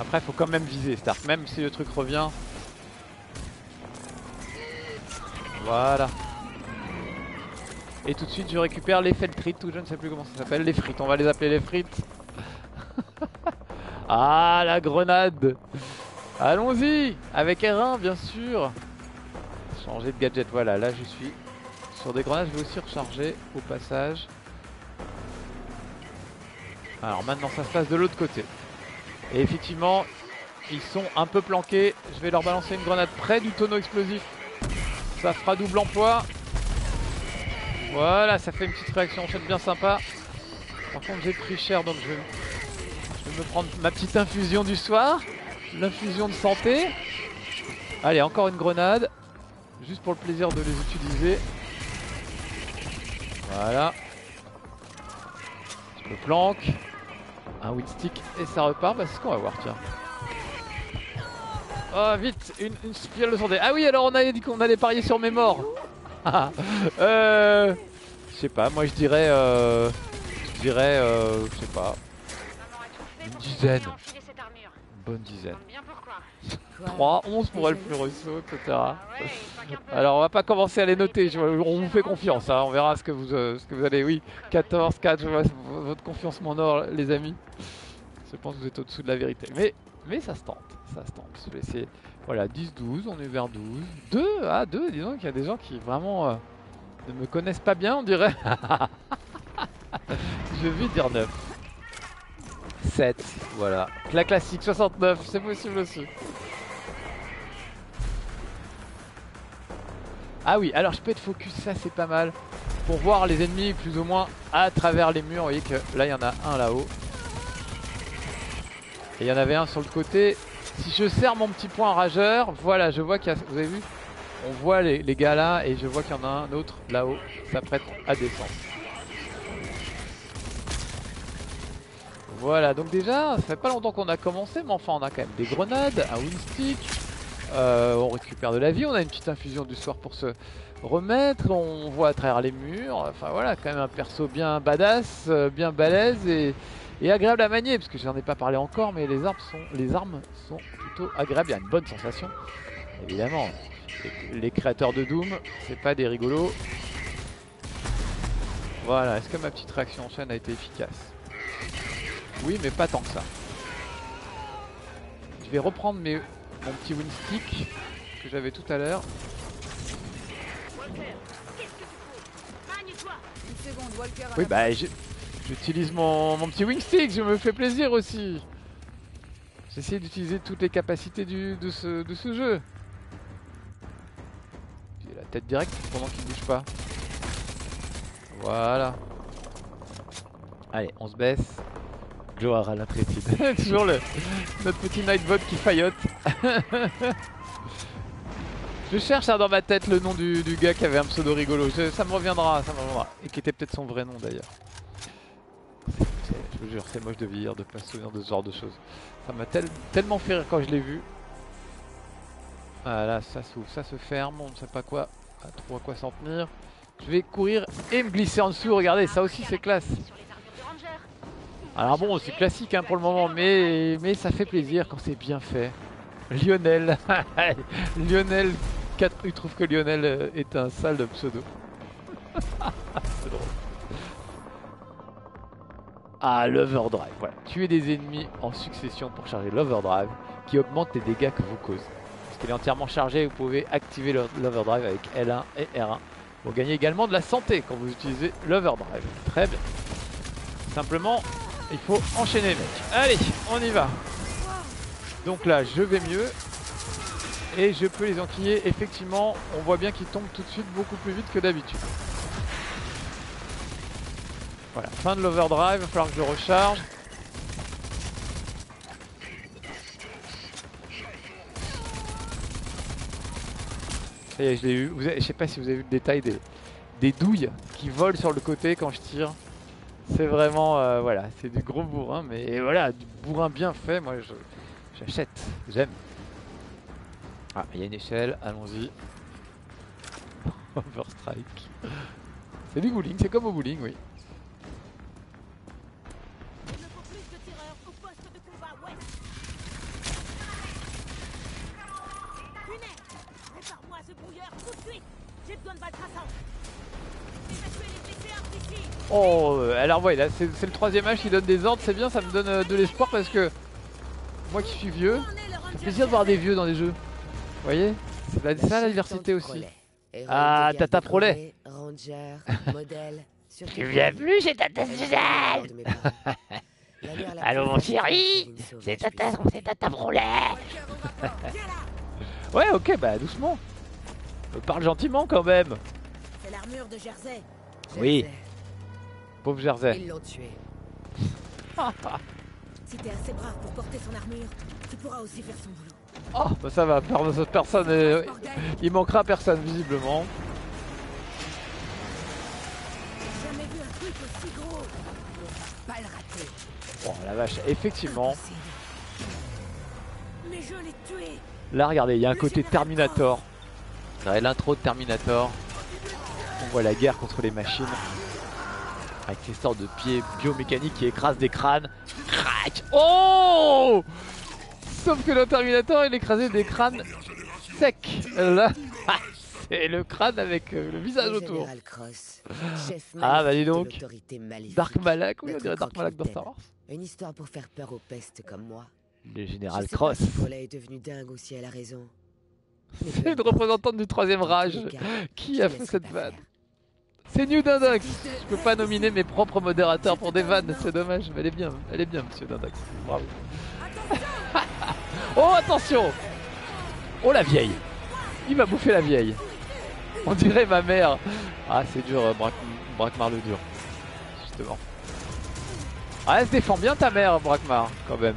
Après, faut quand même viser, Stark, même si le truc revient. Voilà. Et tout de suite, je récupère les feltrites, ou je ne sais plus comment ça s'appelle, les frites, on va les appeler les frites. ah, la grenade Allons-y Avec R1, bien sûr Changer de gadget, voilà, là je suis sur des grenades, je vais aussi recharger au passage. Alors maintenant ça se passe de l'autre côté. Et effectivement, ils sont un peu planqués. Je vais leur balancer une grenade près du tonneau explosif. Ça fera double emploi. Voilà, ça fait une petite réaction en fait bien sympa. Par contre j'ai pris cher donc je vais me prendre ma petite infusion du soir. L'infusion de santé. Allez, encore une grenade. Juste pour le plaisir de les utiliser. Voilà. Je me planque. Un wheat stick et ça repart. Bah, c'est ce qu'on va voir, tiens. Oh, vite, une, une de santé. Ah oui, alors on avait dit qu'on allait parier sur mes morts. Ah, euh. Je sais pas, moi je dirais. Euh, je dirais. Euh, je sais pas. Dizaine. Bonne dizaine. Quoi 3, 11 pour Elf le Russo, etc. Alors on va pas commencer à les noter, je- on vous fait confiance, hein, on verra ce que vous, euh, ce que vous allez. Oui, 14, 4, je vois votre confiance mon or les amis. Je pense que vous êtes au-dessous de la vérité. Mais, mais ça se tente, ça se tente. Je vais essayer. Voilà, 10, 12, on est vers 12. 2, ah 2, disons qu'il y a des gens qui vraiment euh, ne me connaissent pas bien, on dirait. Je vais dire 9. 7, voilà. La classique, 69, c'est possible aussi. Ah oui, alors je peux être focus, ça c'est pas mal. Pour voir les ennemis plus ou moins à travers les murs. Vous voyez que là il y en a un là-haut. Et il y en avait un sur le côté. Si je serre mon petit point rageur, voilà, je vois qu'il y a... Vous avez vu? On voit les, les gars là et je vois qu'il y en a un autre là-haut. Ça prête à descendre. Voilà, donc déjà, ça fait pas longtemps qu'on a commencé, mais enfin on a quand même des grenades, un windstick, euh, on récupère de la vie, on a une petite infusion du soir pour se remettre, on voit à travers les murs, enfin voilà, quand même un perso bien badass, euh, bien balèze et, agréable à manier, parce que j'en ai pas parlé encore, mais les armes sont, les armes sont plutôt agréables, il y a une bonne sensation, évidemment. Les, les créateurs de Doom, c'est pas des rigolos. Voilà, est-ce que ma petite réaction en chaîne a été efficace? Oui, mais pas tant que ça. Je vais reprendre mon petit windstick que j'avais tout à l'heure. Oui, bah j'utilise mon, petit wingstick, je me fais plaisir aussi. J'essaie d'utiliser toutes les capacités de, ce, de ce jeu. J'ai la tête directe pendant qu'il bouge pas. Voilà. Allez, on se baisse. L'intrépide. Toujours le, notre petit Nightbot qui faillote. Je cherche hein, dans ma tête le nom du, du gars qui avait un pseudo rigolo. Je- ça me reviendra, ça me reviendra. Et qui était peut-être son vrai nom d'ailleurs. Je vous jure, c'est moche de vieillir, de pas se souvenir de ce genre de choses. Ça m'a tel- tellement fait rire quand je l'ai vu. Voilà, ça s'ouvre, ça se ferme, on ne sait pas quoi, à trop à quoi s'en tenir. Je vais courir et me glisser en dessous, regardez, ça aussi c'est classe. Alors bon, c'est classique hein, pour le moment, mais, mais ça fait plaisir quand c'est bien fait. Lionel, Lionel, 4, il trouve que Lionel euh, est un sale pseudo. c'est drôle. Ah, l'overdrive, voilà. Tuer des ennemis en succession pour charger l'overdrive qui augmente les dégâts que vous causez. Qu'il est entièrement chargé, vous pouvez activer l'overdrive avec L1 et R1 pour gagner également de la santé quand vous utilisez l'overdrive. Très bien. Simplement, il faut enchaîner mecs. Allez, on y va. Donc là, je vais mieux. Et je peux les enquiller. Effectivement, on voit bien qu'ils tombent tout de suite beaucoup plus vite que d'habitude. Voilà, fin de l'overdrive, il va falloir que je recharge. Ça y est, je l'ai eu. Je sais pas si vous avez vu le détail des, des douilles qui volent sur le côté quand je tire. C'est vraiment, euh, voilà, c'est du gros bourrin, mais voilà, du bourrin bien fait, moi j'achète, j'aime. Ah, il y a une échelle, allons-y. Overstrike. C'est du bowling, c'est comme au bowling, oui. Oh, euh, alors voilà, c'est c'est le troisième âge qui donne des ordres, c'est bien, ça me donne euh, de l'espoir parce que moi qui suis vieux, Où en est le ça fait Ranger plaisir de voir des vieux dans les jeux. Vous voyez? C'est la- ça la diversité aussi. Prolet. Ah, Tata Prolet. Ranger, modèle. Tu viens plus chez Tata Suzanne Allô mon chéri C'est Tata, c'est Tata Brolet Ouais, ok, bah doucement. Me parle gentiment quand même. C'est l'armure de Jersey. Oui. Pauvre Jersey. Ils l'ont tué. Si t'es assez brave pour porter son armure, tu pourras aussi faire son boulot. Oh, bah ça va, per- personne, il manquera personne visiblement. jamais vu un truc aussi gros. On va pas le rater. Oh la vache, effectivement. Mais je l'ai tué. Là, regardez, il y a un côté Terminator. L'intro de Terminator. On voit la guerre contre les machines. Avec ces sortes de pieds biomécaniques qui écrasent des crânes. Crac Oh Sauf que dans Terminator, il écrasait des crânes secs. Là, c'est le crâne avec euh, le visage Le autour. général Cross, chef Ah, bah dis donc. Dark Malak, oui, on dirait Dark Malak dans. Star Wars. Une histoire pour faire peur aux pestes comme moi. Le général Cross. est devenu dingue ou si elle a raison. C'est une représentante du troisième rage. les Qui a fait cette vanne. C'est New Dindox Je peux pas nominer mes propres modérateurs pour des vannes, c'est dommage, mais elle est bien, elle est bien, monsieur Dindox. Bravo. oh, attention Oh, la vieille Il m'a bouffé la vieille. On dirait ma mère. Ah, c'est dur, euh, Braquemar le dur. Justement. Ah, elle se défend bien ta mère, Braquemar, quand même.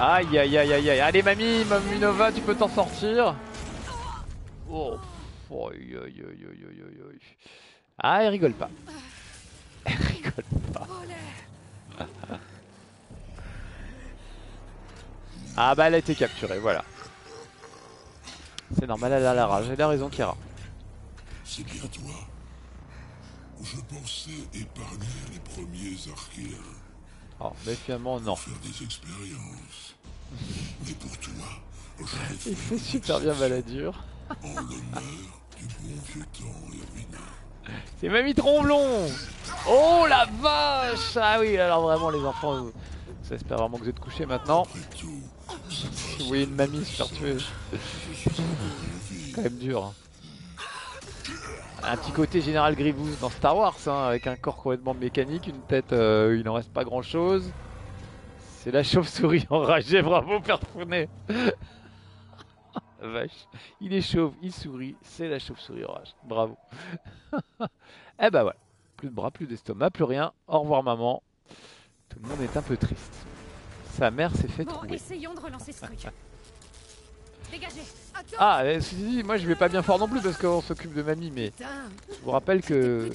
Aïe aïe aïe aïe aïe. Allez mamie, mamie Nova, tu peux t'en sortir. Oh. Aïe aïe aïe aïe aïe aïe aïe. Ah, elle rigole pas. Elle rigole pas. Ah bah elle a été capturée, voilà. C'est normal, elle a la rage, elle a raison Kira. C'est bien toi. Je pensais épargner les premiers archéens, Oh, mais finalement non. faire des expériences. Mais pour toi, je Il fait super bien baladure. en l'honneur du bon vieux temps, Irvina. C'est Mamie Tromblon Oh la vache Ah oui, alors vraiment les enfants, vous- j'espère vraiment que vous êtes couchés maintenant. Tout, Oui, une mamie se faire tuer. quand même dur. hein. Un petit côté général Grievous dans Star Wars, hein, avec un corps complètement mécanique, une tête, euh, il n'en reste pas grand chose. C'est la chauve-souris enragée, bravo Père Founet Vache, il est chauve, il sourit, c'est la chauve-souris enragée, bravo. eh bah voilà, plus de bras, plus d'estomac, plus rien, au revoir maman. Tout le monde est un peu triste. Sa mère s'est fait Bon, trouver. essayons de relancer ce truc. Dégagez Ah, ceci dit, moi je vais pas bien fort non plus parce qu'on s'occupe de mamie, mais je vous rappelle que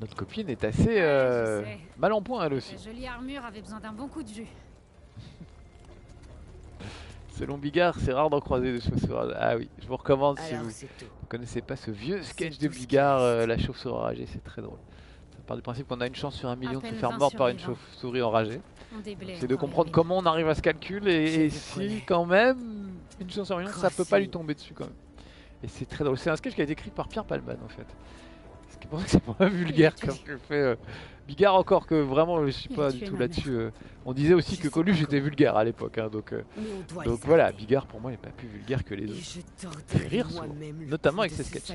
notre copine est assez euh, mal en point elle aussi. La jolie armure avait besoin d'un bon coup de jus. Selon Bigard, c'est rare d'en croiser des chauves-souris. Ah oui, je vous recommande si vous ne connaissez pas ce vieux sketch de Bigard, euh, la chauve-souris enragée, c'est très drôle. Part du principe qu'on a une chance sur un million de se faire 20 mordre par une chauve-souris enragée. C'est de comprendre comment on arrive à ce calcul et, si quand même une chance sur un million, ça peut pas lui tomber dessus quand même. Et c'est très drôle. C'est un sketch qui a été écrit par Pierre Palman en fait. C'est pour ça que c'est pas vulgaire comme que fait euh, Bigard encore que vraiment je suis pas du tout là-dessus. euh. On disait aussi que Coluche était vulgaire à l'époque hein, donc, euh, donc voilà. Bigard pour moi n'est pas plus vulgaire que les autres. fait rire, souvent. Notamment avec ces ce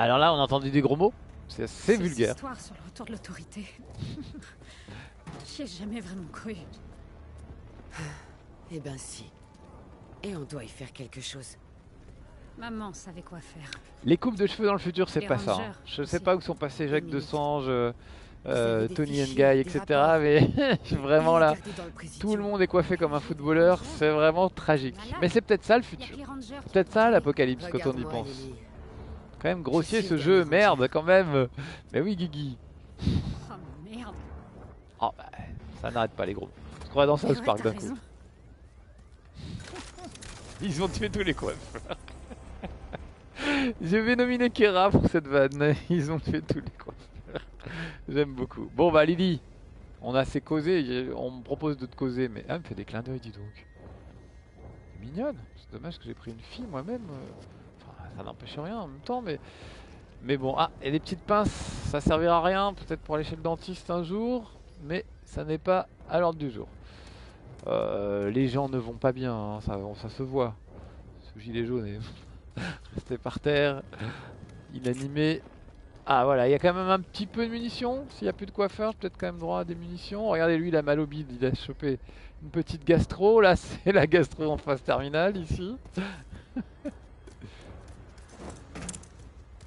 Alors là on a entendu des gros mots, c'est assez vulgaire. histoires sur le retour de l'autorité. J'y ai jamais vraiment cru. Eh ben si. Et on doit y faire quelque chose. Maman savait quoi faire. Les coupes de cheveux dans le futur c'est pas ça. hein. Je sais pas où sont passés Jacques. Desange, euh, euh, Tony fichiers, Nguy, etc. Mais vraiment là. Le Tout le monde est coiffé comme un footballeur, c'est vraiment tragique. Mais c'est peut-être ça le futur. Peut-être ça l'apocalypse quand on y pense. Quand même grossier ce jeu, merde quand même. Mais oui Guigui. Oh merde. Oh bah ça n'arrête pas les gros. Je crois dans C'est South Park d'un coup. Ils ont tué tous les coiffeurs. Je vais nominer Kera pour cette vanne. Ils ont tué tous les coiffeurs. J'aime beaucoup. Bon bah Lily, on a assez causé. On me propose de te causer, mais ah, elle me fait des clins d'œil, dis donc. Mignonne. C'est dommage que j'ai pris une fille moi-même. Ça n'empêche rien en même temps, mais. Mais bon, ah, et des petites pinces, ça servira à rien, peut-être pour aller chez le dentiste un jour, mais ça n'est pas à l'ordre du jour. Euh, les gens ne vont pas bien, hein, ça, ça se voit. Ce gilet jaune est resté par terre, inanimé. Ah voilà, il y a quand même un petit peu de munitions. S'il n'y a plus de coiffeur, peut-être quand même droit à des munitions. Regardez lui, il a mal au bide, il a chopé une petite gastro. Là, c'est la gastro en phase terminale ici.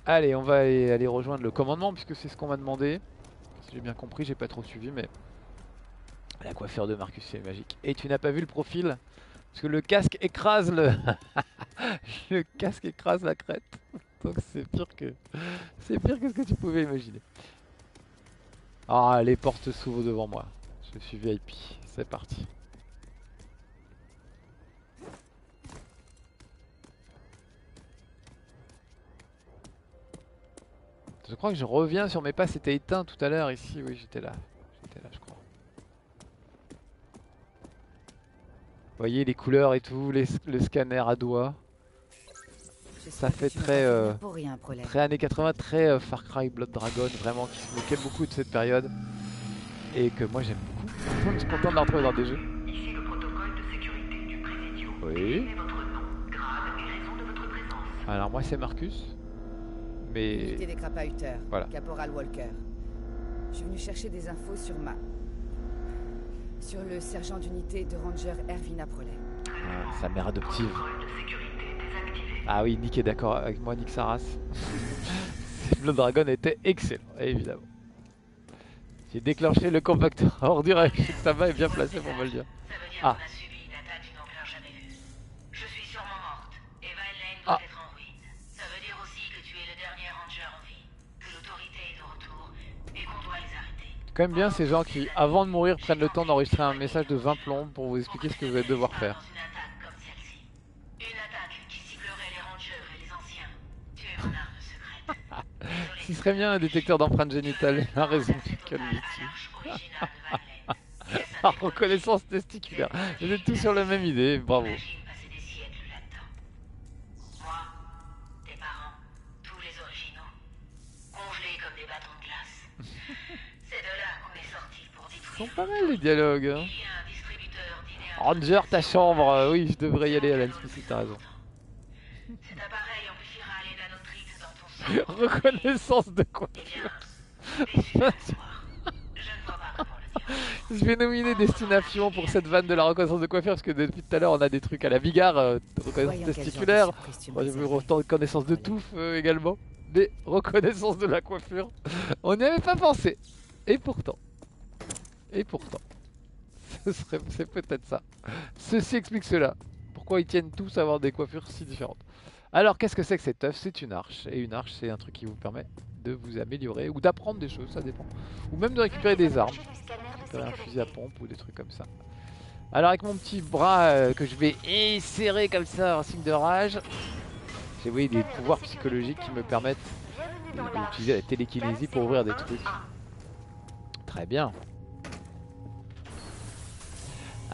Allez, on va aller, rejoindre le commandement puisque c'est ce qu'on m'a demandé. Si j'ai bien compris, j'ai pas trop suivi, mais la coiffure de Marcus c'est magique. Et tu n'as pas vu le profil Parce que le casque écrase le. le casque écrase la crête. Donc c'est pire que. C'est pire que ce que tu pouvais imaginer. Ah, les portes s'ouvrent devant moi. Je suis VIP. C'est parti. Je crois que je reviens sur mes pas. C'était éteint tout à l'heure ici. Oui, j'étais là. J'étais là, je crois. Vous voyez les couleurs et tout, les- le scanner à doigt. Je sais Ça fait très, euh, rien, très années 80, très euh, Far Cry Blood Dragon, vraiment qui se moquait beaucoup de cette période. Et que moi j'aime beaucoup. Je suis content de la retrouver dans des jeux. Ici le protocole de sécurité du Présidio. Oui. Donnez votre nom, grade et raison de votre présence. Alors moi c'est Marcus. Mais Unité des crapahuteurs. Voilà. Caporal Walker. Je suis venu chercher des infos sur ma... Sur le sergent d'unité de Ranger Ervina Prolet. ah, sa mère adoptive. Ah oui, Nick est d'accord avec moi, Nick Saras. Blood Dragon était excellent, évidemment. J'ai déclenché le compacteur à ordures avec sa main est bien placé pour me le. Ça dire Ah. Quand même bien ces gens qui, avant de mourir, prennent le temps d'enregistrer un message de 20 plombs pour vous expliquer ce que vous allez devoir faire. Ce serait bien un détecteur d'empreintes génitales. La raison pas la reconnaissance testiculaire. Vous êtes tous sur la même idée, bravo. Sont pas mal les dialogues. hein. Ranger, ta chambre. euh, Oui, je devrais y aller, Alan Smith, t'as raison. Cet appareil amplifiera les nanotrites dans ton sang. Reconnaissance de quoi Eh bien. Je vais nominer Destination pour cette vanne de la reconnaissance de coiffure parce que depuis tout à l'heure on a des trucs à la bigare, euh, reconnaissance testiculaire, autant de touffe euh, également. Des reconnaissances de la coiffure. On n'y avait pas pensé. Et pourtant. Et pourtant. C'est peut-être ça. Ceci explique cela. Pourquoi ils tiennent tous à avoir des coiffures si différentes. Alors, qu'est-ce que c'est que cette œuf? C'est une arche. Et une arche, c'est un truc qui vous permet de vous améliorer ou d'apprendre des choses, ça dépend. Ou même de récupérer des armes. Un fusil à pompe ou des trucs comme ça. Alors, avec mon petit bras euh, que je vais serrer comme ça en signe de rage, j'ai oui, des pouvoirs psychologiques qui me permettent d'utiliser la télékinésie pour ouvrir des trucs. Très bien.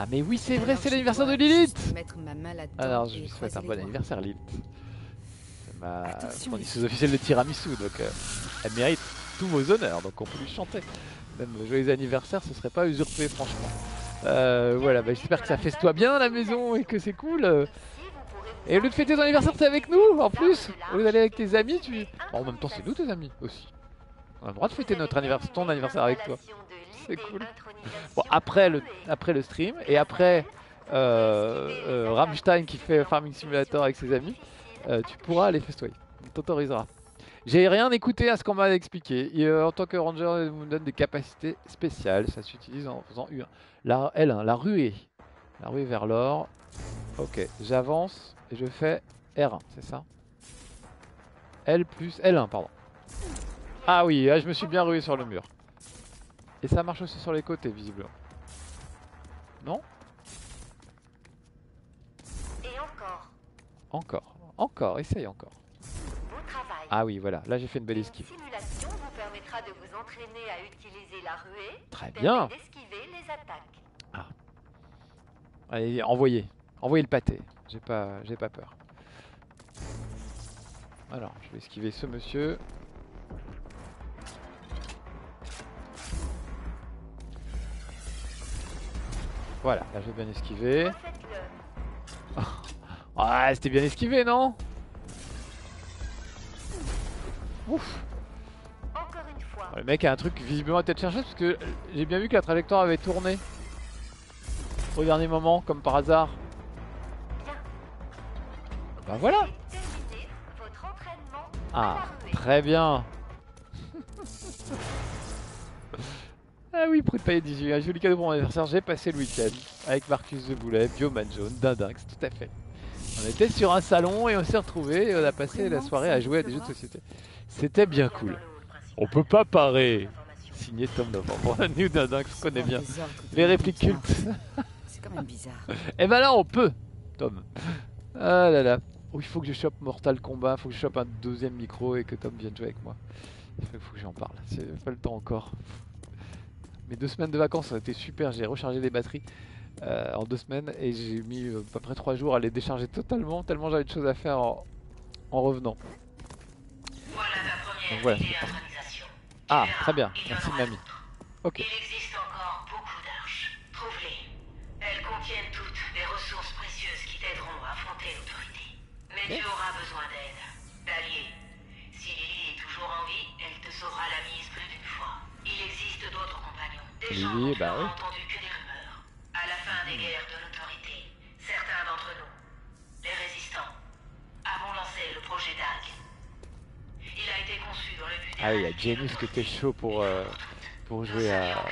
Ah mais oui c'est vrai, c'est l'anniversaire de Lilith ma main Alors je lui souhaite un bon anniversaire Lilith. C'est ma Attention, fournisseuse officielle de tiramisu, donc euh, elle mérite tous vos honneurs, donc on peut lui chanter. Même joyeux anniversaire, ce serait pas usurpé franchement. Euh, voilà, bah, j'espère que ça festoie bien à la maison et que c'est cool. Et au lieu de fêter ton anniversaire, t'es avec nous en plus Au lieu d'aller avec tes amis, tu... Bon, en même temps, c'est nous tes amis aussi. On a le droit de fêter notre anniversaire, ton anniversaire avec toi. C'est cool. Bon, après le, après le stream et après euh, euh, Rammstein qui fait Farming Simulator avec ses amis, euh, tu pourras aller festoyer. On t'autorisera. J'ai rien écouté à ce qu'on m'a expliqué. Et, euh, en tant que ranger, il me donne des capacités spéciales. Ça s'utilise en faisant U1. La L1, la ruée. La ruée vers l'or. Ok, j'avance et je fais R1, c'est ça? L plus L1, pardon. Ah oui, je me suis bien rué sur le mur. Et ça marche aussi sur les côtés, visiblement. Non Et encore, Encore. Encore, essaye encore. bon travail. Ah oui, voilà, là j'ai fait une belle esquive. Cette simulation vous permettra de vous entraîner à utiliser la ruée, Très bien. d'esquiver les attaques. Allez, envoyez. Envoyez le pâté. J'ai pas, j'ai pas peur. Alors, je vais esquiver ce monsieur. Voilà, là j'ai bien esquivé. Refaites-le. Ah, c'était bien esquivé, non Ouf. Le mec a un truc visiblement à tête chercheuse parce que j'ai bien vu que la trajectoire avait tourné. Au dernier moment, comme par hasard. Bah voilà Ah, très bien Ah oui, Prout Paillet 18, un joli cadeau pour mon anniversaire. J'ai passé le week-end avec Marcus de Boulet, Bioman Jaune, Dindinx, tout à fait. On était sur un salon et on s'est retrouvés et on a passé la soirée à jouer à des jeux de société. C'était bien cool. On peut pas parer Signé Tom Novembre. New Dindinx, je connais bien. De Les répliques cultes. C'est quand même bizarre. Et ben là, on peut, Tom. Ah là là. Oh, il faut que je chope Mortal Kombat, il faut que je chope un deuxième micro et que Tom vienne jouer avec moi. Il faut que j'en parle. C'est pas le temps encore. Mes deux semaines de vacances ont été super. J'ai rechargé les batteries euh, en deux semaines et j'ai mis euh, à peu près trois jours à les décharger totalement, tellement j'avais de choses à faire en, en revenant. Voilà ta première Donc voilà. Ah, très bien. Merci mamie. Ok. Il existe encore beaucoup d'arches. Trouve-les. Elles contiennent toutes des ressources précieuses qui t'aideront à affronter l'autorité. Mais tu auras besoin Des gens tu bah oui. entendu que des rumeurs. À la fin des guerres de l'autorité, certains d'entre nous, les résistants, avons lancé le projet DAG. Il a été conçu dans le but Ah oui, il y a Janus qui l'autorité. était chaud pour, euh, pour jouer à,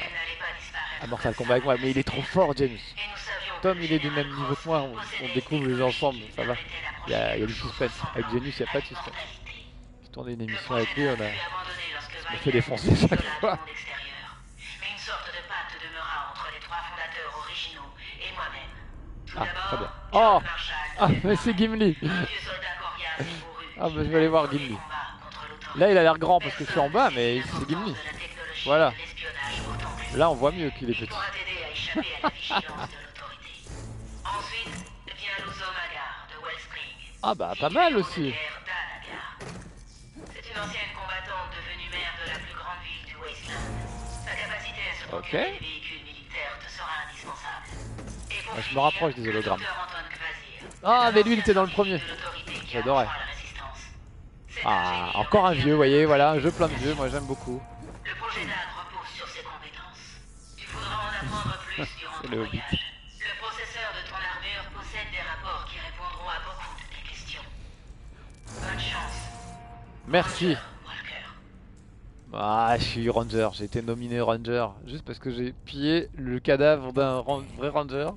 à Mortal Kombat avec moi, mais il est trop fort, Janus. Tom, que il est du même niveau que moi, on, découvre les ensemble, ça va. Il y a, il y a du suspense. Avec Janus, il n'y a pas de suspense. Je tournais une émission avec lui, on a. fait défoncer chaque fois. Ah, très bien. Oh Ah, mais c'est Gimli Ah, bah, je vais aller voir Gimli. Là, il a l'air grand parce que je suis en bas, mais c'est Gimli. Voilà. Là, on voit mieux qu'il est petit. Ah, bah, pas mal aussi. Combattante Ah, je me rapproche des hologrammes. Ah, mais lui, il était dans le premier. J'adorais. Ah, encore un vieux, vous voyez, voilà, un jeu plein de vieux, moi j'aime beaucoup. le projet DAG repose sur ses compétences. Tu voudras en apprendre plus durant C'est le Hobbit. Merci. Ah, je suis ranger, j'ai été nominé ranger juste parce que j'ai pillé le cadavre d'un ran- vrai ranger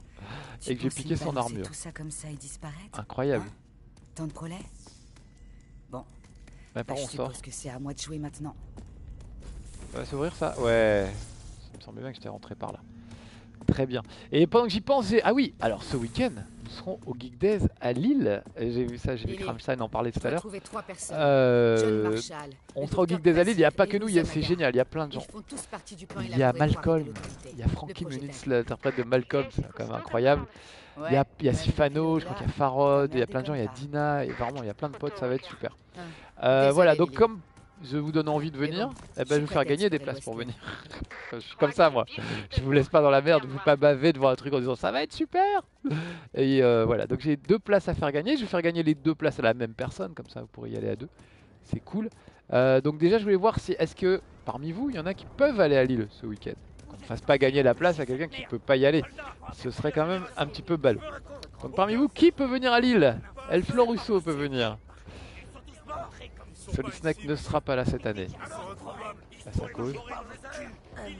et que j'ai piqué son armure. tout ça comme ça et disparaître Incroyable. Hein Tant de Bon, Bah, bah, par je on sort. suppose que c'est à moi de jouer maintenant. Ça va s'ouvrir ça? Ouais. Ça me semblait bien que j'étais rentré par là. Très bien. Et pendant que j'y pense, j'ai- ah oui, alors ce week-end, serons au Geek Days à Lille. J'ai vu ça, j'ai vu. Kramstein en parler tout à l'heure. Euh, on sera au Geek Days à Lille, il n'y a pas que nous, c'est génial, il y a plein de gens. Il y a Malcolm. Il y a Frankie Muniz, l'interprète de Malcolm, c'est quand même incroyable. Il y a, il y a Ouais, bah, Sifano, je crois qu'il y a Farod, il y a plein de gens, il y a. Dina, et vraiment il y a plein de potes, ça va être super. Ah. Euh, voilà, donc comme je vous donne envie de venir, bon, eh je ben, je vais vous faire gagner des places pour venir. je suis comme ça moi. Je vous laisse pas dans la merde, veux pas baver devant un truc en disant ça va être super. Et euh, voilà, donc j'ai deux places à faire gagner. Je vais faire gagner les deux places à la même personne, comme ça vous pourrez y aller à deux. C'est cool. Euh, donc déjà, je voulais voir si est-ce que parmi vous, il y en a qui peuvent aller à Lille ce week-end? Qu'on ne fasse pas gagner la place à quelqu'un qui peut pas y aller. Ce serait quand même un petit peu ballot. Donc parmi vous, qui peut venir à Lille? Elflor Rousseau peut venir. Solid Snake ne sera pas là cette année. À sa cause.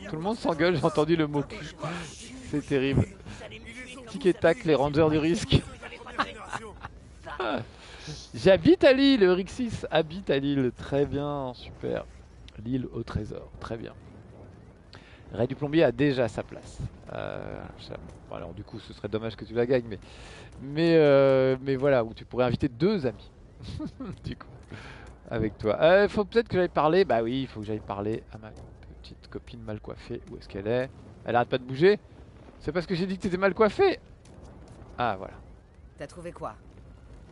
Tout le monde s'engueule, j'ai entendu le mot cul. C'est terrible. Tic et tac, les rangers du risque. J'habite à Lille, Rixis habite à Lille. Très bien, super. Lille au trésor, très bien. Ray du Plombier a déjà sa place. Euh, ça- bon, alors du coup, ce serait dommage que tu la gagnes, mais mais euh, mais voilà, où tu pourrais inviter deux amis. du coup, avec toi. Il faut peut-être que j'aille parler. Bah oui, il faut que j'aille parler à ma petite copine mal coiffée. Où est-ce qu'elle est? Elle arrête pas de bouger. C'est parce que j'ai dit que t'étais mal coiffée. Ah voilà. T'as trouvé quoi?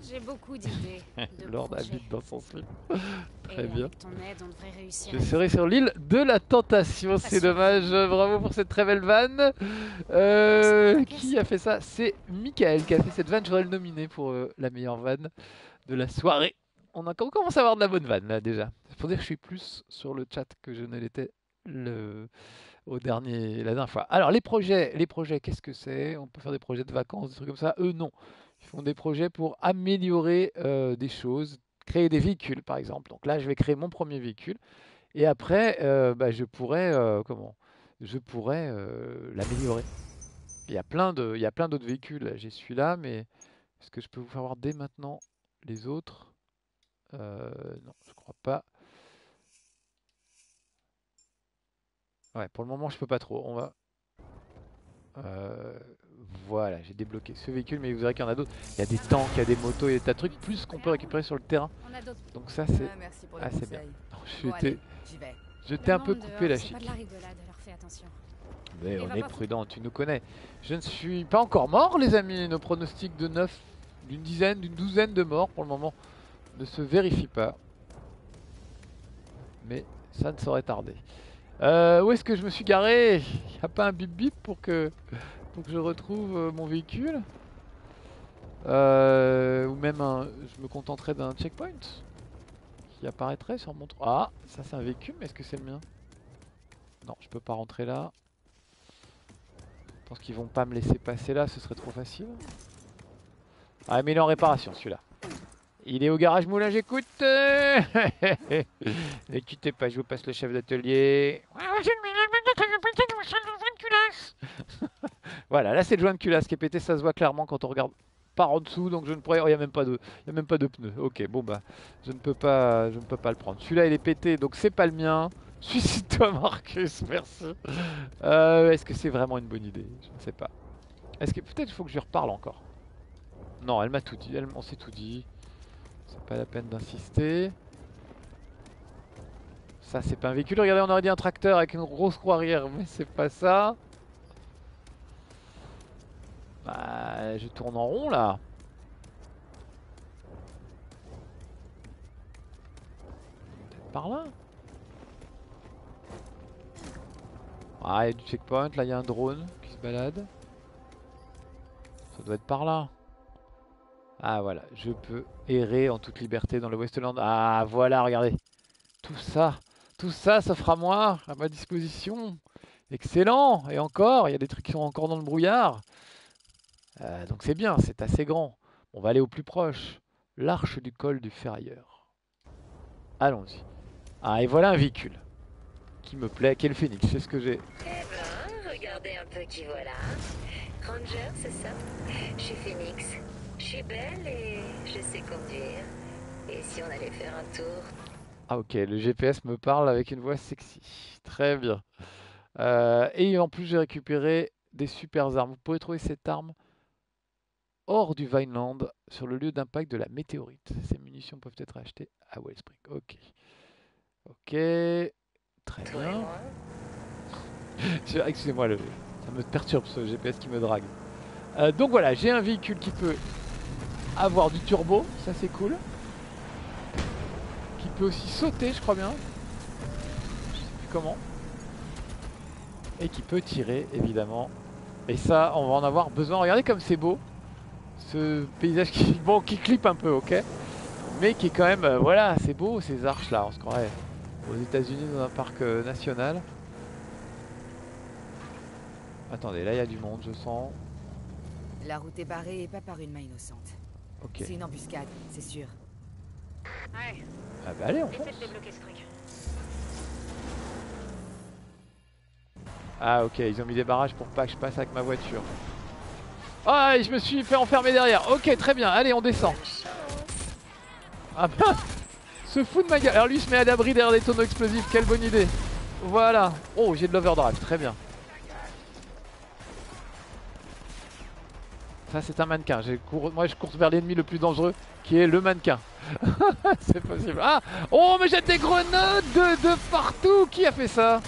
J'ai beaucoup d'idées. Lord habite dans son slip. Et Très bien. Avec ton aide, on devrait réussir. Je serai sur l'île de la tentation, c'est dommage. Bravo pour cette très belle vanne. Euh, qui a fait ça? C'est Michael qui a fait cette vanne. Je voudrais le nominer pour euh, la meilleure vanne de la soirée. On, commence à avoir de la bonne vanne là déjà. Il faut dire que je suis plus sur le chat que je ne l'étais dernier, la dernière fois. Alors les projets, les projets, qu'est-ce que c'est? On peut faire des projets de vacances, des trucs comme ça? Eux non. Ils font des projets pour améliorer euh, des choses, créer des véhicules par exemple. Donc là, je vais créer mon premier véhicule. Et après, euh, bah, je pourrais, euh, comment? Je pourrais l'améliorer. Il y a plein de, il y a plein d'autres véhicules. J'ai celui-là, mais est-ce que je peux vous faire voir dès maintenant les autres? Euh, Non, je crois pas. Ouais, pour le moment, je peux pas trop. On va. Euh, voilà, j'ai débloqué ce véhicule, mais vous verrez qu'il y en a d'autres. Il y a des tanks, il y a des motos, il y a des tas de trucs, plus qu'on peut récupérer sur le terrain. Donc ça, c'est c'est bien. J'étais vais. j'étais un peu coupé la chic. Mais on est prudent, tu nous connais. Je ne suis pas encore mort, les amis. Nos pronostics de 9, d'une dizaine, d'une douzaine de morts pour le moment. Ne se vérifie pas. Mais ça ne saurait tarder. Euh, où est-ce que je me suis garé? Il a pas un bip bip pour que, pour que je retrouve euh, mon véhicule? Euh, Ou même un, je me contenterai d'un checkpoint qui apparaîtrait sur mon... Ah, ça c'est un véhicule, mais est-ce que c'est le mien? Non, je peux pas rentrer là. Je pense qu'ils vont pas me laisser passer là, ce serait trop facile. Ah mais il est en réparation celui-là. Il est au garage moulin, j'écoute. Ne quittez pas, je vous passe le chef d'atelier. voilà, là c'est le joint de culasse qui est pété, ça se voit clairement quand on regarde par en dessous, donc je ne pourrais. Oh, il n'y a même pas de, il a pneus. Ok, bon bah, je ne peux pas, je ne peux pas le prendre. Celui-là il est pété, donc c'est pas le mien. Suicide-toi Marcus, merci. Euh, Est-ce que c'est vraiment une bonne idée? Je ne sais pas. Est-ce que peut-être il faut que je lui reparle encore? Non, elle m'a tout dit, elle, on s'est tout dit. C'est pas la peine d'insister. Ça c'est pas un véhicule, regardez on aurait dit un tracteur avec une grosse roue arrière, mais c'est pas ça. Bah je tourne en rond là. Peut-être par là. Ah il y a du checkpoint, là il y a un drone qui se balade. Ça doit être par là. Ah voilà, je peux errer en toute liberté dans le Westland. Ah voilà, regardez. Tout ça, tout ça s'offre à moi, à ma disposition. Excellent Et encore, il y a des trucs qui sont encore dans le brouillard. Euh, donc c'est bien, c'est assez grand. On va aller au plus proche. L'arche du col du ferrailleur. Allons-y. Ah et voilà un véhicule. Qui me plaît, quel phénix, c'est ce que j'ai. Eh ben, regardez un peu qui voilà. Ranger, c'est ça? Je suis Phoenix. Je suis belle et je sais conduire. Et si on allait faire un tour? Ah ok, le GPS me parle avec une voix sexy. Très bien. Euh, et en plus j'ai récupéré des super armes. Vous pouvez trouver cette arme hors du Vineland sur le lieu d'impact de la météorite. Ces munitions peuvent être achetées à Wellspring. Ok. Ok. Très bien. Excusez-moi, le... ça me perturbe ce GPS qui me drague. Euh, donc voilà, j'ai un véhicule qui peut avoir du turbo, ça c'est cool. Qui peut aussi sauter, je crois bien. Je sais plus comment. Et qui peut tirer, évidemment. Et ça, on va en avoir besoin. Regardez comme c'est beau. Ce paysage qui, bon, qui clip un peu, ok Mais qui est quand même, euh, voilà, c'est beau ces arches là. On se croirait aux États-Unis dans un parc euh, national. Attendez, là il y a du monde, je sens. La route est barrée et pas par une main innocente. Ok. C'est une embuscade, c'est sûr. Ouais, Ah bah allez, on fonce. de débloquer ce truc. Ah ok, ils ont mis des barrages pour pas que je passe avec ma voiture. Ah, et je me suis fait enfermer derrière. Ok, très bien. Allez, on descend. Ah bah, se fout de ma gueule. Alors lui il se met à l'abri derrière des tonneaux explosifs. Quelle bonne idée. Voilà. Oh, j'ai de l'overdrive. Très bien. Ça, c'est un mannequin. Moi, je cours vers l'ennemi le plus dangereux, qui est le mannequin. c'est possible. Ah Oh, mais j'ai des grenades de, partout. Qui a fait ça?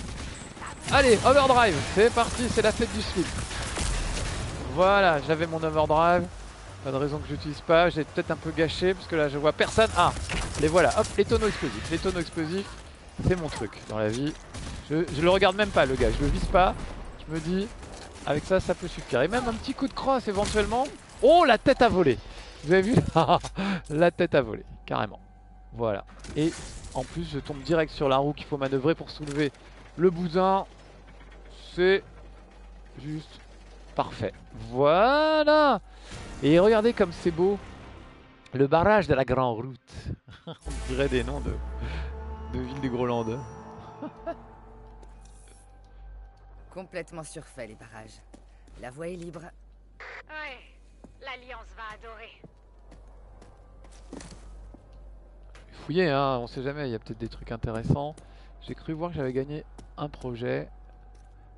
Allez, overdrive. C'est parti. C'est la fête du slip. Voilà, j'avais mon overdrive. Pas de raison que j'utilise pas. J'ai peut-être un peu gâché parce que là, je vois personne. Ah, les voilà. Hop, les tonneaux explosifs. Les tonneaux explosifs, c'est mon truc dans la vie. Je le regarde même pas, le gars. Je le vise pas. Je me dis, avec ça, ça peut suffire. Et même un petit coup de crosse éventuellement. Oh, la tête à voler. Vous avez vu La tête à voler, carrément. Voilà. Et en plus, je tombe direct sur la roue qu'il faut manœuvrer pour soulever le bousin. C'est juste parfait. Voilà. Et regardez comme c'est beau. Le barrage de la Grande Route. On dirait des noms de, de villes du Groenland. Complètement surfait les barrages. La voie est libre. Ouais, l'Alliance va adorer. Fouillez, hein, on sait jamais, il y a peut-être des trucs intéressants. J'ai cru voir que j'avais gagné un projet.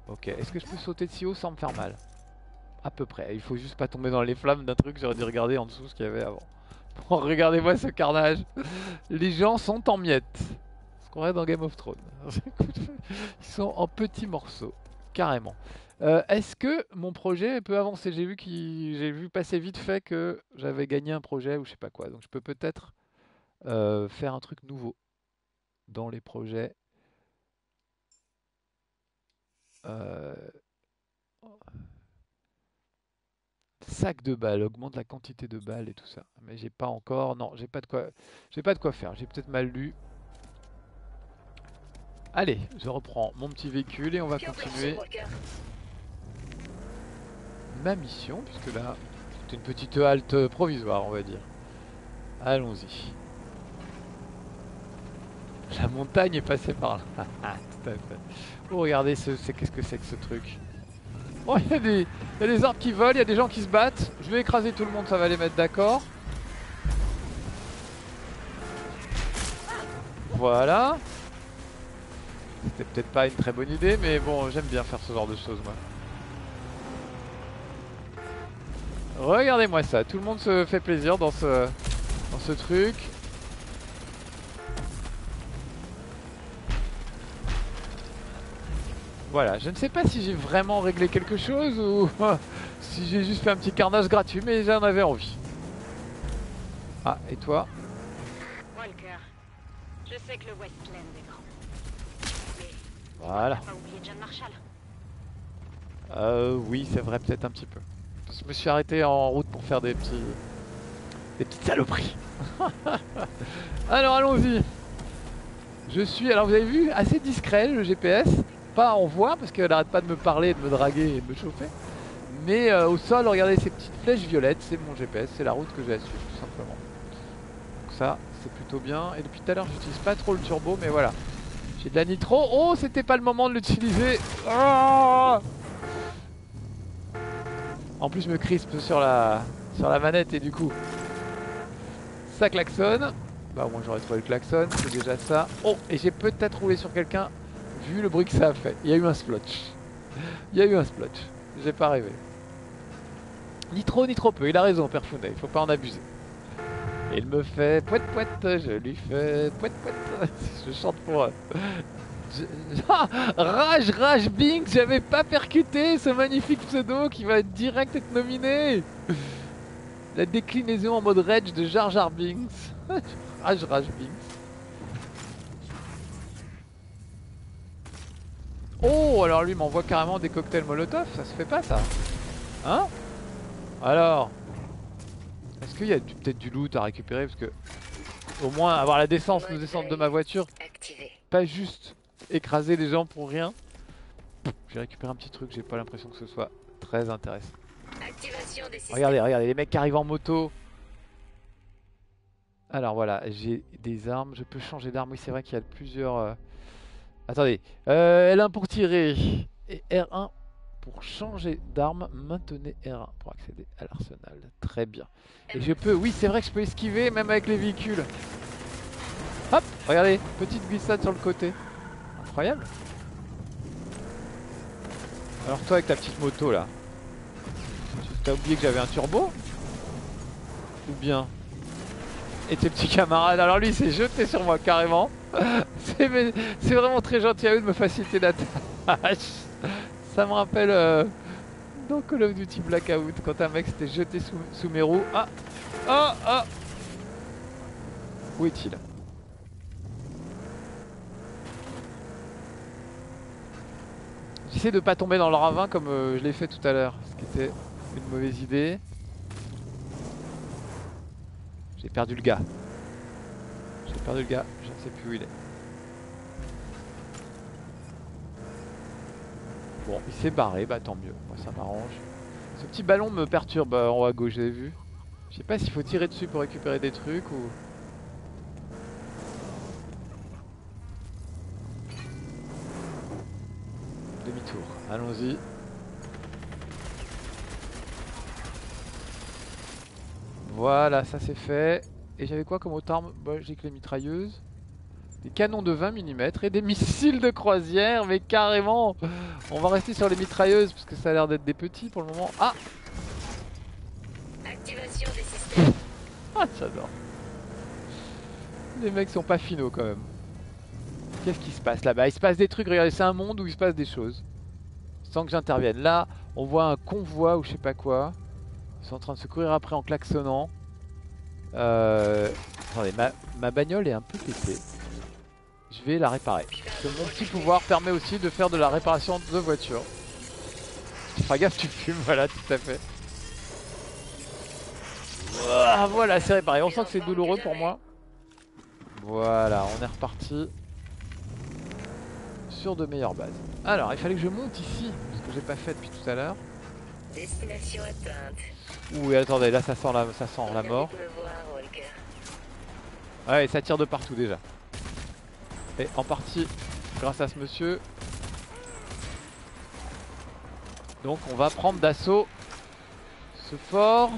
Ok, est-ce que je peux sauter de si haut sans me faire mal? À peu près, il faut juste pas tomber dans les flammes d'un truc, j'aurais dû regarder en dessous ce qu'il y avait avant. Bon, regardez-moi ce carnage. Les gens sont en miettes. Ce qu'on a dans Game of Thrones. Ils sont en petits morceaux, carrément. Euh, Est-ce que mon projet peut avancer? J'ai vu, vu passer vite fait que j'avais gagné un projet ou je sais pas quoi. Donc je peux peut-être euh, faire un truc nouveau dans les projets. Euh, Sac de balles, augmente la quantité de balles et tout ça. Mais j'ai pas encore, non, j'ai pas de quoi, j'ai pas de quoi faire. J'ai peut-être mal lu. Allez, je reprends mon petit véhicule et on va continuer ma mission, puisque là, c'est une petite halte provisoire, on va dire. Allons-y. La montagne est passée par là. Ah, tout à fait. Oh, regardez, ce, qu'est-ce que c'est que ce truc Oh, il y, a des- il y a des arbres qui volent, il y a des gens qui se battent. Je vais écraser tout le monde, ça va les mettre d'accord. Voilà. C'était peut-être pas une très bonne idée, mais bon, j'aime bien faire ce genre de choses, moi. Regardez-moi ça, tout le monde se fait plaisir dans ce, dans ce truc. Voilà, je ne sais pas si j'ai vraiment réglé quelque chose ou si j'ai juste fait un petit carnage gratuit, mais j'en avais envie. Ah, et toi? Walker, je sais que le Westland Voilà. t'as pas oublié John Marshall Euh, oui, c'est vrai, peut-être un petit peu. Je me suis arrêté en route pour faire des petits... des petites saloperies. alors, allons-y. Je suis, alors vous avez vu, assez discret le GPS. Pas en voix, parce qu'elle arrête pas de me parler, de me draguer et de me chauffer. Mais euh, au sol, regardez ces petites flèches violettes, c'est mon GPS, c'est la route que j'ai à suivre, tout simplement. Donc ça, c'est plutôt bien. Et depuis tout à l'heure, j'utilise pas trop le turbo, mais voilà. J'ai de la nitro. Oh, c'était pas le moment de l'utiliser. Ah en plus, je me crispe sur la, sur la manette et du coup, ça klaxonne. Bah, au moins, j'aurais trouvé le klaxon, c'est déjà ça. Oh, et j'ai peut-être roulé sur quelqu'un vu le bruit que ça a fait. Il y a eu un splotch. Il y a eu un splotch. J'ai pas rêvé. Ni trop, ni trop peu. Il a raison, Père Founet. Il faut pas en abuser. Il me fait poète poète. Je lui fais poète poète. Je chante pour. Ah Rage, Rage Binks, j'avais pas percuté ce magnifique pseudo qui va direct être nominé. La déclinaison en mode Rage de Jar Jar Binks. Rage, Rage Binks. Oh, alors lui m'envoie carrément des cocktails Molotov, ça se fait pas ça. Hein? Alors? Est-ce qu'il y a peut-être du loot à récupérer Parce que au moins avoir la décence de descendre de ma voiture, pas juste écraser les gens pour rien. J'ai récupéré un petit truc, j'ai pas l'impression que ce soit très intéressant. Regardez, regardez, les mecs qui arrivent en moto. Alors voilà, j'ai des armes, je peux changer d'arme. Oui, c'est vrai qu'il y a plusieurs. euh, Attendez, euh, L1 pour tirer et R1 pour changer d'arme. Maintenez R1 pour accéder à l'arsenal. Très bien. Et je peux, oui, c'est vrai que je peux esquiver même avec les véhicules. Hop, regardez, petite glissade sur le côté. Incroyable. Alors toi avec ta petite moto là, t'as oublié que j'avais un turbo? Ou bien? Et tes petits camarades, alors lui il s'est jeté sur moi carrément. c'est vraiment très gentil à eux de me faciliter la tâche. Ça me rappelle euh, dans Call of Duty Blackout quand un mec s'était jeté sous, mes roues. Ah Ah Ah Où est-il? J'essaie de pas tomber dans le ravin comme euh, je l'ai fait tout à l'heure, ce qui était une mauvaise idée. J'ai perdu le gars. J'ai perdu le gars, je ne sais plus où il est. Bon, il s'est barré, bah tant mieux, moi ça m'arrange. Ce petit ballon me perturbe euh, en haut à gauche, avez vu? Je sais pas s'il faut tirer dessus pour récupérer des trucs ou... Demi-tour, allons-y. Voilà, ça c'est fait. Et j'avais quoi comme autre arme? Bah, J'ai que les mitrailleuses. Des canons de 20 mm et des missiles de croisière, mais carrément On va rester sur les mitrailleuses parce que ça a l'air d'être des petits pour le moment. Ah Activation des systèmes. Ah, j'adore. Les mecs sont pas finaux quand même. Qu'est-ce qui se passe là-bas? Il se passe des trucs, regardez, c'est un monde où il se passe des choses. Sans que j'intervienne. Là, on voit un convoi ou je sais pas quoi. Ils sont en train de se courir après en klaxonnant. Euh, Attendez, ma, ma bagnole est un peu pétée. Je vais la réparer. Parce que mon petit pouvoir permet aussi de faire de la réparation de voitures. Fais gaffe, tu fumes, voilà, tout à fait. Ah, voilà, c'est réparé. On sent que c'est douloureux pour moi. Voilà, on est reparti sur de meilleures bases. Alors, il fallait que je monte ici, ce que j'ai pas fait depuis tout à l'heure. Destination atteinte. Ouh, et attendez, là ça sent la, ça sent la mort. Ouais, ça tire de partout déjà. Et en partie grâce à ce monsieur. Donc on va prendre d'assaut ce fort.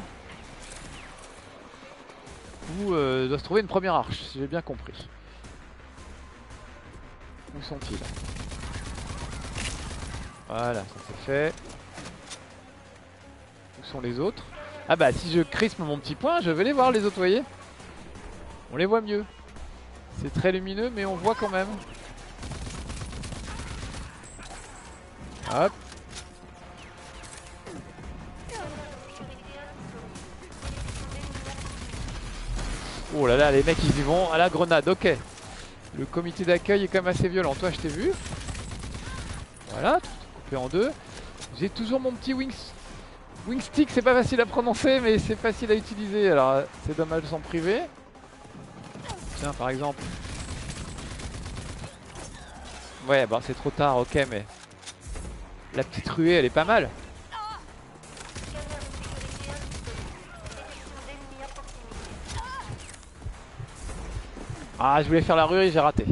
Où euh, doit se trouver une première arche, si j'ai bien compris. Où sont-ils? Voilà, ça c'est fait. Où sont les autres? Ah bah si je crispe mon petit point, je vais les voir les autres, voyez? On les voit mieux. C'est très lumineux, mais on voit quand même. Hop. Oh là là, les mecs ils y vont à la grenade, ok. Le comité d'accueil est quand même assez violent. Toi, je t'ai vu. Voilà, tout coupé en deux. J'ai toujours mon petit wings... wingstick, c'est pas facile à prononcer, mais c'est facile à utiliser. Alors, c'est dommage de s'en priver. Tiens, par exemple. Ouais, bon, c'est trop tard, ok, mais. La petite ruée, elle est pas mal. Ah, je voulais faire la ruée, j'ai raté.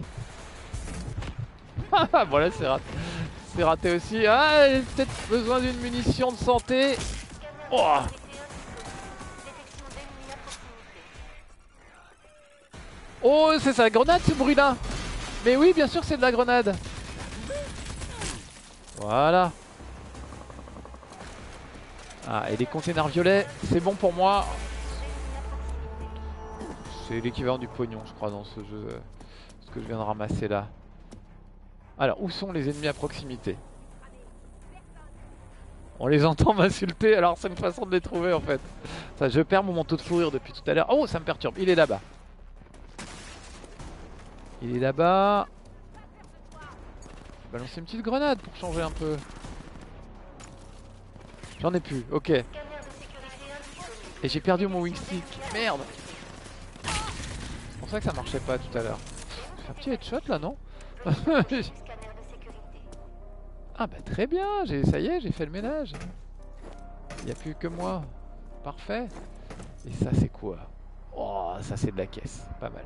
bon, là, c'est raté. C'est raté aussi. Ah, j'ai peut-être besoin d'une munition de santé. Oh. Oh, c'est la grenade ce bruit là Mais oui, bien sûr, c'est de la grenade Voilà Ah, et les containers violets, c'est bon pour moi C'est l'équivalent du pognon, je crois, dans ce jeu, euh, ce que je viens de ramasser là. Alors, où sont les ennemis à proximité? On les entend m'insulter, alors c'est une façon de les trouver en fait. Ça, je perds mon manteau de fourrure depuis tout à l'heure. Oh, ça me perturbe, il est là-bas. Il est là-bas. Balancer une petite grenade pour changer un peu. J'en ai plus, ok. Et j'ai perdu mon wingstick. Merde C'est pour ça que ça marchait pas tout à l'heure. Un petit headshot là, non? Ah bah très bien, ça y est, j'ai fait le ménage. Il n'y a plus que moi. Parfait. Et ça c'est quoi? Oh, ça c'est de la caisse. Pas mal.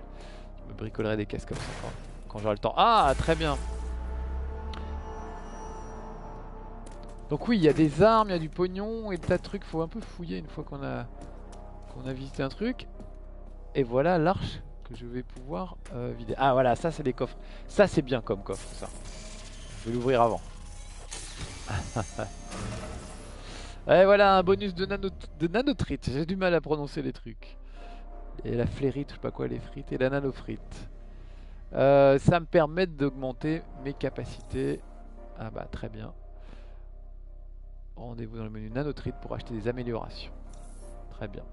Bricolerai des caisses comme ça quand, quand j'aurai le temps. Ah, très bien. Donc oui, il y a des armes, il y a du pognon et des tas de trucs. Faut un peu fouiller une fois qu'on a qu'on a visité un truc. Et voilà l'arche que je vais pouvoir euh, vider. Ah voilà, ça c'est des coffres. Ça c'est bien comme coffre, ça. Je vais l'ouvrir avant. Et voilà un bonus de, nano de. J'ai du mal à prononcer les trucs. Et la flérite, je sais pas quoi, les frites et la nanofrite. Euh, ça me permet d'augmenter mes capacités. Ah bah très bien. Rendez-vous dans le menu nanotrite pour acheter des améliorations. Très bien.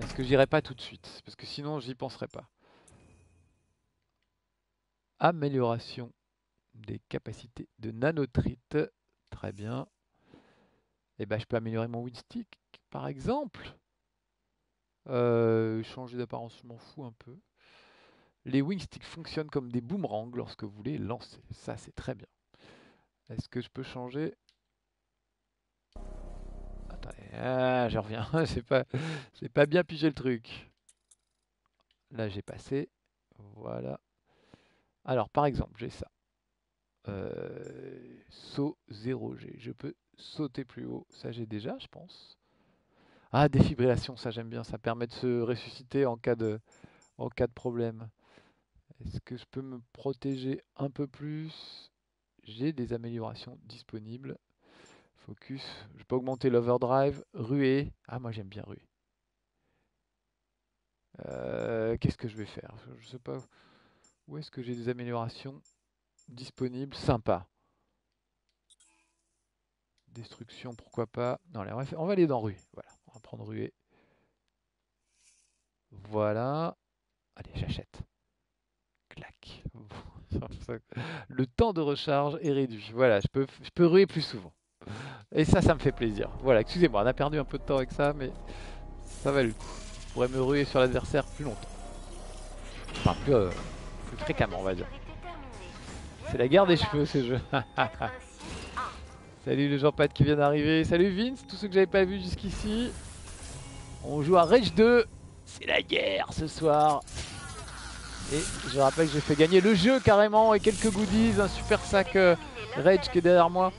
Est-ce que j'irai pas tout de suite? Parce que sinon j'y penserai pas. Amélioration des capacités de nanotrite. Très bien. Et bah je peux améliorer mon windstick par exemple. Euh, changer d'apparence, je m'en fous un peu. Les wingsticks fonctionnent comme des boomerangs lorsque vous les lancez. Ça, c'est très bien. Est-ce que je peux changer? Attendez, ah, je reviens. j'ai pas, pas bien pigé le truc. Là, j'ai passé. Voilà. Alors, par exemple, j'ai ça. Euh, saut 0G. Je peux sauter plus haut. Ça, j'ai déjà, je pense. Ah, défibrillation, ça j'aime bien. Ça permet de se ressusciter en cas de, problème. Est-ce que je peux me protéger un peu plus? J'ai des améliorations disponibles. Focus. Je peux augmenter l'overdrive. Ruée. Ah, moi j'aime bien ruée. Euh, Qu'est-ce que je vais faire? Je sais pas. Où est-ce que j'ai des améliorations disponibles Sympa. Destruction, pourquoi pas? Non, allez, on, va, on va aller dans rue. Voilà, on va prendre ruée. Voilà. Allez, j'achète. Clac. Le temps de recharge est réduit. Voilà, je peux, je peux ruer plus souvent. Et ça, ça me fait plaisir. Voilà, excusez-moi, on a perdu un peu de temps avec ça, mais ça va le coup. Je pourrais me ruer sur l'adversaire plus longtemps. Enfin, plus, euh, plus fréquemment, on va dire. C'est la guerre des cheveux, ce jeu. Salut les gens Pat qui viennent d'arriver. Salut Vince, tous ceux que j'avais pas vu jusqu'ici. On joue à Rage 2. C'est la guerre ce soir. Et je rappelle que j'ai fait gagner le jeu carrément et quelques goodies, un super sac euh, Rage qui est derrière moi.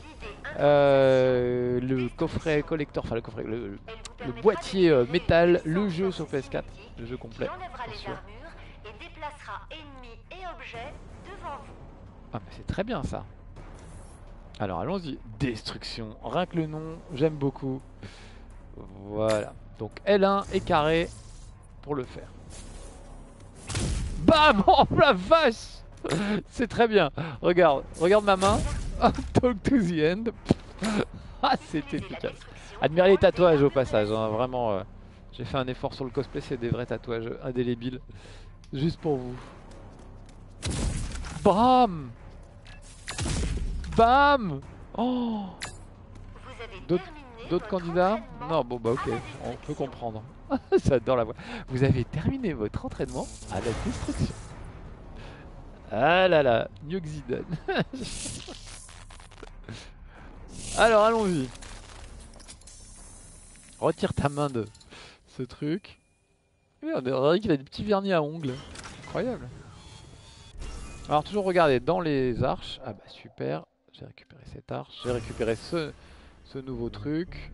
Euh, le coffret collector, enfin le coffret, le, le boîtier euh, métal, le jeu sur PS4, le jeu complet. bien sûr. Ah mais c'est très bien ça. Alors allons-y, destruction, rien que le nom, j'aime beaucoup. Voilà, donc L1 et carré pour le faire. Bam Oh la vache C'est très bien. Regarde, regarde ma main. Talk to the end. ah, c'est efficace. Admirez les tatouages au passage. hein, Vraiment, euh, j'ai fait un effort sur le cosplay. C'est des vrais tatouages indélébiles. Juste pour vous. Bam Bam Oh D'autres candidats Non, bon bah ok, on peut comprendre. J'adore la voix. Vous avez terminé votre entraînement à la destruction. Ah là là, Nyuxiden. Alors allons-y. Retire ta main de ce truc. Oui, on dirait qu'il a des petits vernis à ongles. Incroyable. Alors toujours regarder dans les arches. Ah bah super. J'ai récupéré cette arche. J'ai récupéré ce, ce nouveau truc.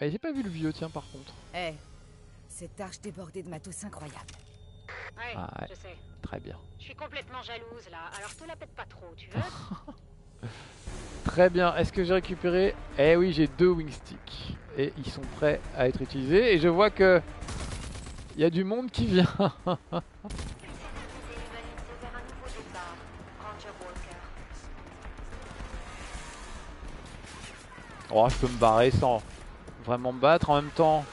Eh, j'ai pas vu le vieux, tiens, par contre. Eh, cette arche débordée de matos incroyable. Ouais, Ah ouais. je sais. Très bien. Je suis complètement jalouse là, alors te la pète pas trop, tu veux Très bien. Est-ce que j'ai récupéré? Eh oui, j'ai deux wingsticks. Et ils sont prêts à être utilisés. Et je vois que... Il y a du monde qui vient. oh, je peux me barrer sans vraiment me battre en même temps.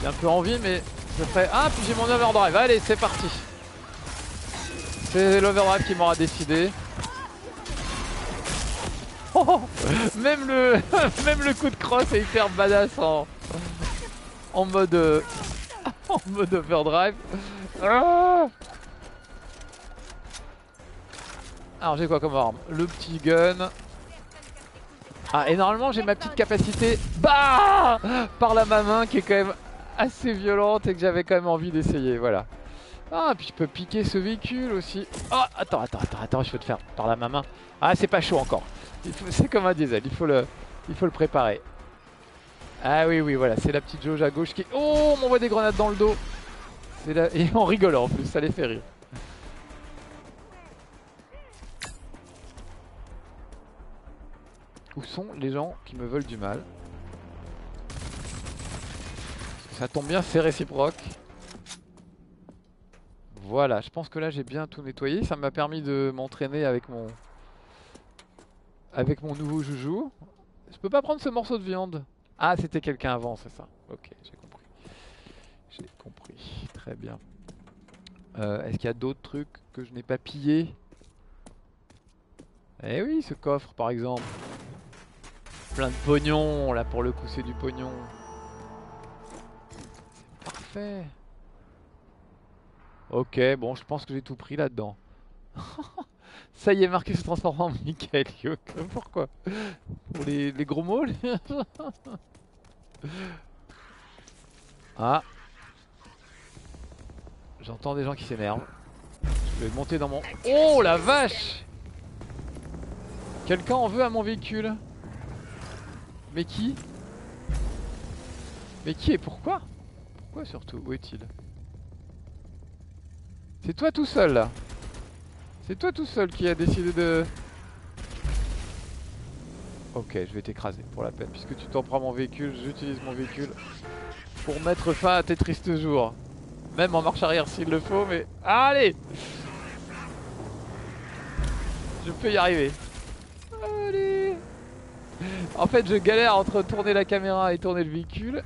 J'ai un peu envie, mais je ferai... Ah, puis j'ai mon overdrive. Allez, c'est parti. C'est l'overdrive qui m'aura décidé. Oh, même le même le coup de crosse est hyper badass en en mode euh, en mode overdrive. Ah Alors j'ai quoi comme arme? Le petit gun. Ah et normalement j'ai ma petite capacité bah par la ma main qui est quand même assez violente et que j'avais quand même envie d'essayer. Voilà. Ah puis je peux piquer ce véhicule aussi. Ah attends attends attends attends je peux te faire par la ma main. Ah c'est pas chaud encore. C'est comme un diesel, il faut le, préparer. Ah oui, oui, voilà, c'est la petite jauge à gauche qui... Oh, on m'envoie des grenades dans le dos. Et en rigolant en plus, ça les fait rire. Où sont les gens qui me veulent du mal Ça tombe bien, c'est réciproque. Voilà, je pense que là j'ai bien tout nettoyé. Ça m'a permis de m'entraîner avec mon avec mon nouveau joujou. Je peux pas prendre ce morceau de viande. Ah, c'était quelqu'un avant, c'est ça. Ok, j'ai compris. J'ai compris. Très bien. Euh, Est-ce qu'il y a d'autres trucs que je n'ai pas pillés? Eh oui, ce coffre par exemple. Plein de pognon. Là, pour le coup, c'est du pognon. C'est parfait. Ok, bon, je pense que j'ai tout pris là-dedans. Ça y est, Marcus se transforme en Michael. Pourquoi? Pour les, gros mots Ah J'entends des gens qui s'énervent. Je vais monter dans mon... Oh la vache Quelqu'un en veut à mon véhicule? Mais qui Mais qui et pourquoi Pourquoi surtout Où est-il C'est toi tout seul là c'est toi tout seul qui a décidé de... Ok, je vais t'écraser pour la peine. Puisque tu t'en prends mon véhicule, j'utilise mon véhicule pour mettre fin à tes tristes jours. Même en marche arrière s'il le faut, mais... Allez Je peux y arriver. Allez En fait, je galère entre tourner la caméra et tourner le véhicule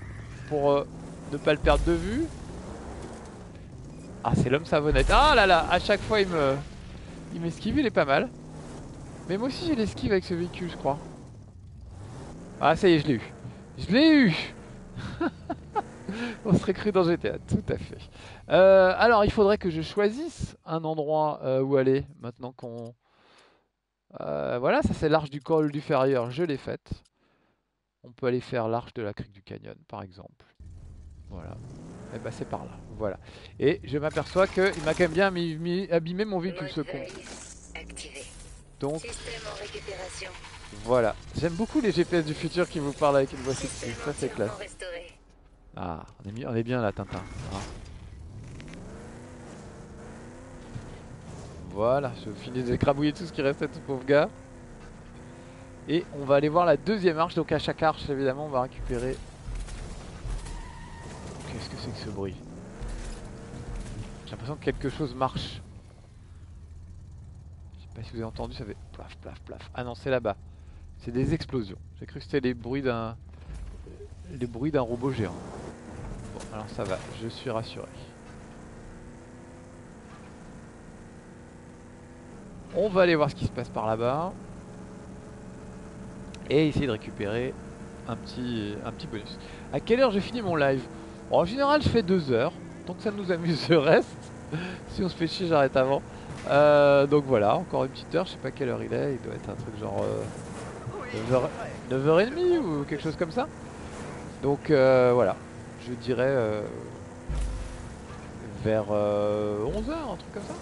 pour... euh, ne pas le perdre de vue. Ah, c'est l'homme savonnette. Ah là là, à chaque fois il me, il m'esquive, il est pas mal. Mais moi aussi j'ai l'esquive avec ce véhicule, je crois. Ah, ça y est, je l'ai eu. Je l'ai eu On serait cru dans GTA, tout à fait. Euh, alors, il faudrait que je choisisse un endroit euh, où aller maintenant qu'on. Euh, voilà, ça c'est l'arche du col du Ferrier, je l'ai faite. On peut aller faire l'arche de la crique du canyon, par exemple. Voilà. Et bah c'est par là, voilà. Et je m'aperçois qu'il m'a quand même bien mis, abîmé mon véhicule ce con. Donc voilà. J'aime beaucoup les GPS du futur qui vous parlent avec une voix sexy, ça c'est classe. Ah, on est, on est bien là, Tintin. hein. Voilà, je finis d'écrabouiller tout ce qui restait de ce pauvre gars. Et on va aller voir la deuxième arche. Donc à chaque arche, évidemment, on va récupérer... Qu'est-ce que c'est que ce bruit? J'ai l'impression que quelque chose marche. Je sais pas si vous avez entendu, ça fait plaf, plaf, plaf. Ah non, c'est là-bas. C'est des explosions. J'ai cru que c'était les bruits d'un... Les bruits d'un robot géant. Bon, alors ça va, je suis rassuré. On va aller voir ce qui se passe par là-bas. Et essayer de récupérer un petit, bonus. À quelle heure j'ai fini mon live? En général, je fais deux heures. Donc ça nous amuse, je reste. si on se fait chier, j'arrête avant. Euh, donc voilà, encore une petite heure. Je sais pas quelle heure il est. Il doit être un truc genre euh, 9h, 9h30 ou quelque chose comme ça. Donc euh, voilà, je dirais euh, vers 11h, un truc comme ça.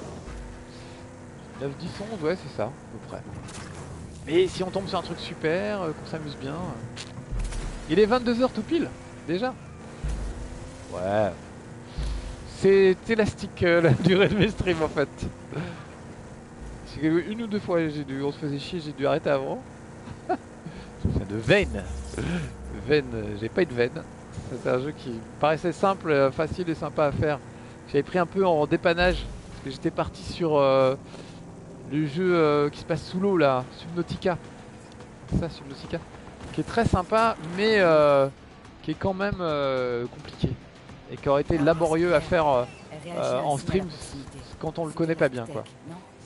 9, 10, 11, ouais, c'est ça, à peu près. Mais si on tombe sur un truc super, euh, qu'on s'amuse bien. euh. Il est 22h tout pile, déjà. Ouais. C'est élastique euh, la durée de mes streams en fait. Une ou deux fois dû, on se faisait chier, j'ai dû arrêter avant. De veine. Veine, j'ai pas eu de veine. C'était un jeu qui paraissait simple, facile et sympa à faire. J'avais pris un peu en dépannage parce que j'étais parti sur le jeu euh, qui se passe sous l'eau là, Subnautica. C'est Ça, Subnautica. Qui est très sympa, mais euh, qui est quand même euh, compliqué et qui aurait été laborieux à faire euh, en stream quand on le connaît pas bien, quoi.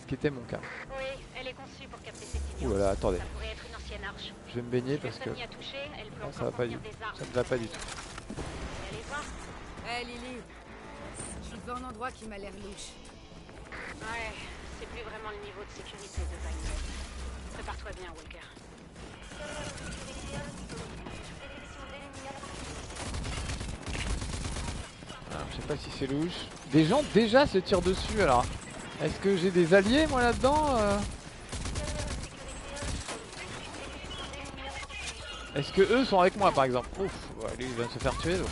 Ce qui était mon cas. Oui, elle est conçue pour capter. Ouh là là, attendez. Je vais me baigner parce que non, ça encore va pas du armes. ça ne va pas du tout. Hé Lily, je suis devant un endroit qui m'a l'air louche. Ouais, c'est plus vraiment le niveau de sécurité de Bagdad. Prépare-toi bien, Walker. Alors, je sais pas si c'est louche. Des gens déjà se tirent dessus alors. Est-ce que j'ai des alliés moi là-dedans euh Est-ce que eux sont avec moi par exemple? Ouf, lui il vient de se faire tuer. donc.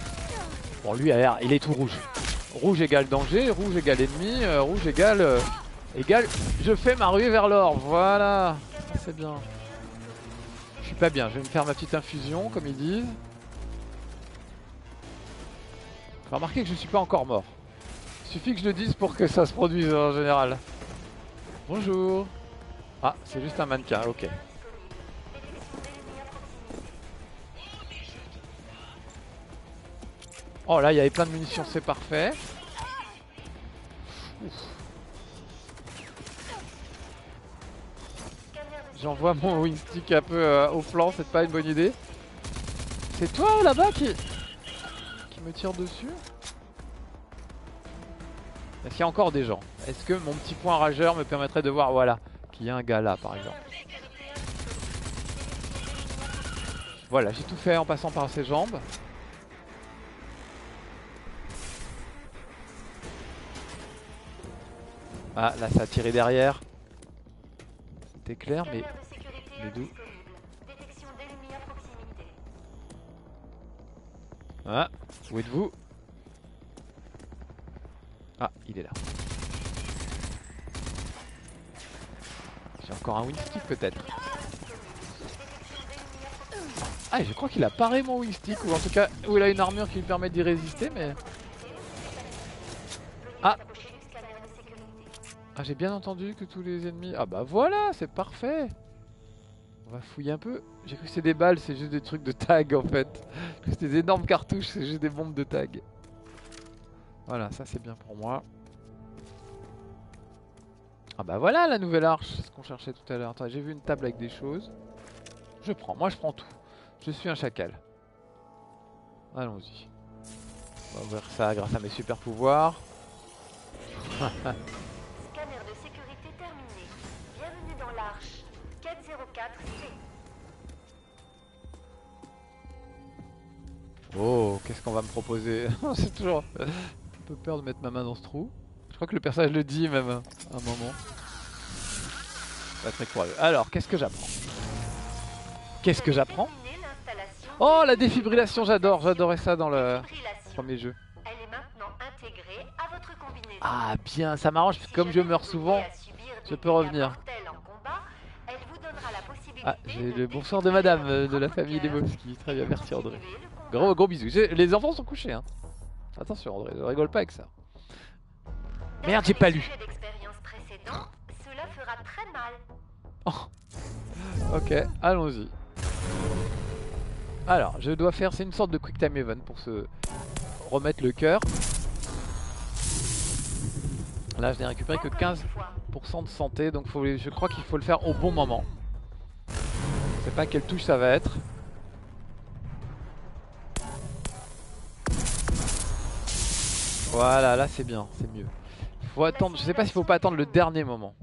Bon lui il est tout rouge. Rouge égale danger, rouge égale ennemi, euh, rouge égale... euh, égale... Je fais ma ruée vers l'or, voilà. C'est bien. Je suis pas bien, je vais me faire ma petite infusion comme ils disent. Faut remarquer que je suis pas encore mort. Suffit que je le dise pour que ça se produise en général. Bonjour. Ah, c'est juste un mannequin, ok. Oh là, il y avait plein de munitions, c'est parfait. Ouf. J'envoie mon wingstick un peu euh, au flanc, c'est pas une bonne idée. C'est toi là-bas qui... qui me tire dessus? Est-ce qu'il y a encore des gens? Est-ce que mon petit point rageur me permettrait de voir, voilà, qu'il y a un gars là par exemple? Voilà, j'ai tout fait en passant par ses jambes. Ah, là ça a tiré derrière. C'était clair, mais... Mais d'où Ah, où êtes-vous? Ah, il est là. J'ai encore un wingstick peut-être. Ah, je crois qu'il a paré mon wingstick, ou en tout cas, ou il a une armure qui lui permet d'y résister, mais... Ah Ah, j'ai bien entendu que tous les ennemis... Ah bah voilà, c'est parfait On va fouiller un peu. J'ai cru que c'était des balles, c'est juste des trucs de tag en fait. C'était des énormes cartouches, c'est juste des bombes de tag. Voilà, ça c'est bien pour moi. Ah bah voilà la nouvelle arche, c'est ce qu'on cherchait tout à l'heure. Attends, j'ai vu une table avec des choses. Je prends, moi je prends tout. Je suis un chacal. Allons-y. On va ouvrir ça grâce à mes super pouvoirs. Oh, qu'est-ce qu'on va me proposer C'est toujours un peu peur de mettre ma main dans ce trou. Je crois que le personnage le dit même hein, à un moment. Pas très courageux. Alors, qu'est-ce que j'apprends? Qu'est-ce que j'apprends? Oh, la défibrillation, j'adore, j'adorais ça dans le premier jeu. Ah, bien, ça m'arrange, comme je meurs souvent, je peux revenir. Ah, j'ai le bonsoir de madame euh, de la famille Lebowski. Très bien, merci André. Gros, gros bisous. Les enfants sont couchés, hein. Attention André, ne rigole pas avec ça. Merde, j'ai pas lu. Cela fera très mal. Ok, allons-y. Alors, je dois faire, c'est une sorte de quick time event pour se remettre le cœur. Là, je n'ai récupéré que 15% de santé, donc faut, je crois qu'il faut le faire au bon moment. Je sais pas quelle touche ça va être. Voilà, là c'est bien, c'est mieux. Faut attendre, je sais pas s'il faut pas attendre le dernier moment.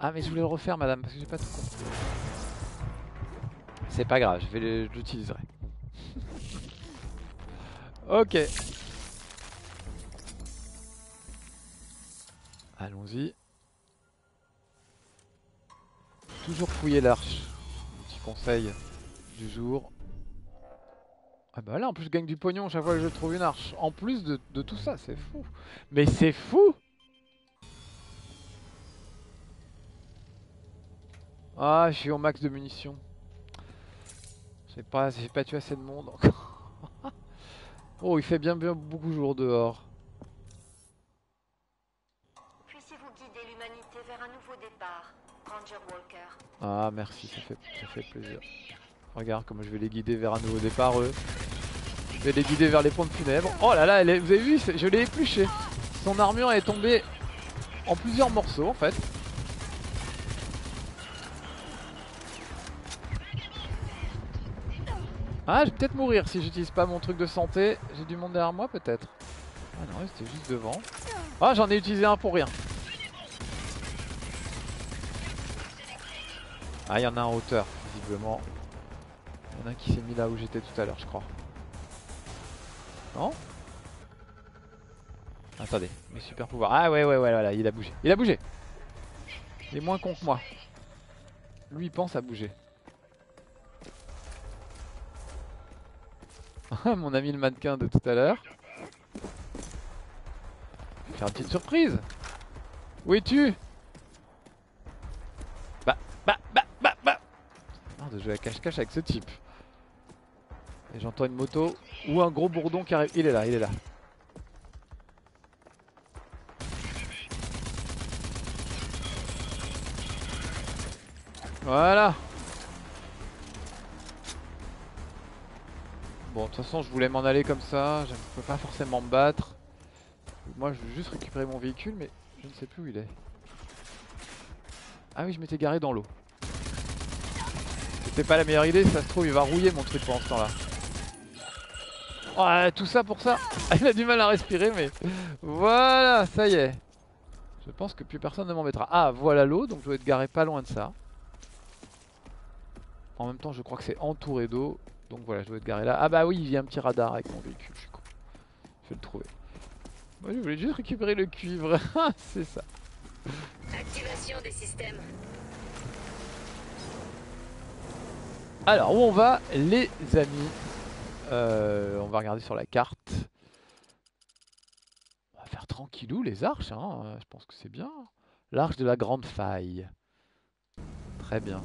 Ah mais je voulais le refaire madame parce que j'ai pas tout compris. C'est pas grave, je vais l'utiliserai. ok. Allons-y. Toujours fouiller l'arche. Petit conseil du jour. Ah bah là en plus je gagne du pognon chaque fois que je trouve une arche. En plus de, de tout ça, c'est fou. Mais c'est fou Ah, je suis au max de munitions. J'ai pas, pas tué assez de monde encore. oh, il fait bien, bien beaucoup jour dehors. Puissiez-vous guider l'humanité vers un nouveau départ, Ranger Walker. Ah, merci, ça fait, ça fait plaisir. Regarde comment je vais les guider vers un nouveau départ, eux. Je vais les guider vers les pompes funèbres. Oh là là, elle est- vous avez vu, je l'ai épluché. Son armure est tombée en plusieurs morceaux, en fait. Ah, je vais peut-être mourir si j'utilise pas mon truc de santé. J'ai du monde derrière moi, peut-être. Ah non, c'était juste devant. Ah, j'en ai utilisé un pour rien. Ah, il y en a un hauteur, visiblement. Il y en a un qui s'est mis là où j'étais tout à l'heure, je crois. Non Attendez, mes super pouvoirs. Ah ouais, ouais, ouais, voilà, il a bougé. Il a bougé Il est moins con que moi. Lui, il pense à bouger. Mon ami le mannequin de tout à l'heure. Faire une petite surprise. Où es-tu? Bah, bah, bah, bah, bah Merde de jouer à cache-cache avec ce type. Et j'entends une moto ou un gros bourdon qui arrive. Il est là, il est là. Voilà. Bon, de toute façon, je voulais m'en aller comme ça. Je ne peux pas forcément me battre. Moi, je veux juste récupérer mon véhicule, mais je ne sais plus où il est. Ah oui, je m'étais garé dans l'eau. C'était pas la meilleure idée, ça se trouve, il va rouiller mon truc pendant ce temps-là. Ouais, tout ça pour ça. Il a du mal à respirer, mais voilà, ça y est. Je pense que plus personne ne m'embêtera. Ah, voilà l'eau, donc je dois être garé pas loin de ça. En même temps, je crois que c'est entouré d'eau. Donc voilà, je dois être garé là. Ah bah oui, il y a un petit radar avec mon véhicule, je suis con. Je vais le trouver. Moi, je voulais juste récupérer le cuivre. c'est ça. Activation des systèmes. Alors, où on va, les amis? Euh, On va regarder sur la carte. On va faire tranquillou les arches, hein. euh, je pense que c'est bien. L'arche de la grande faille. Très bien.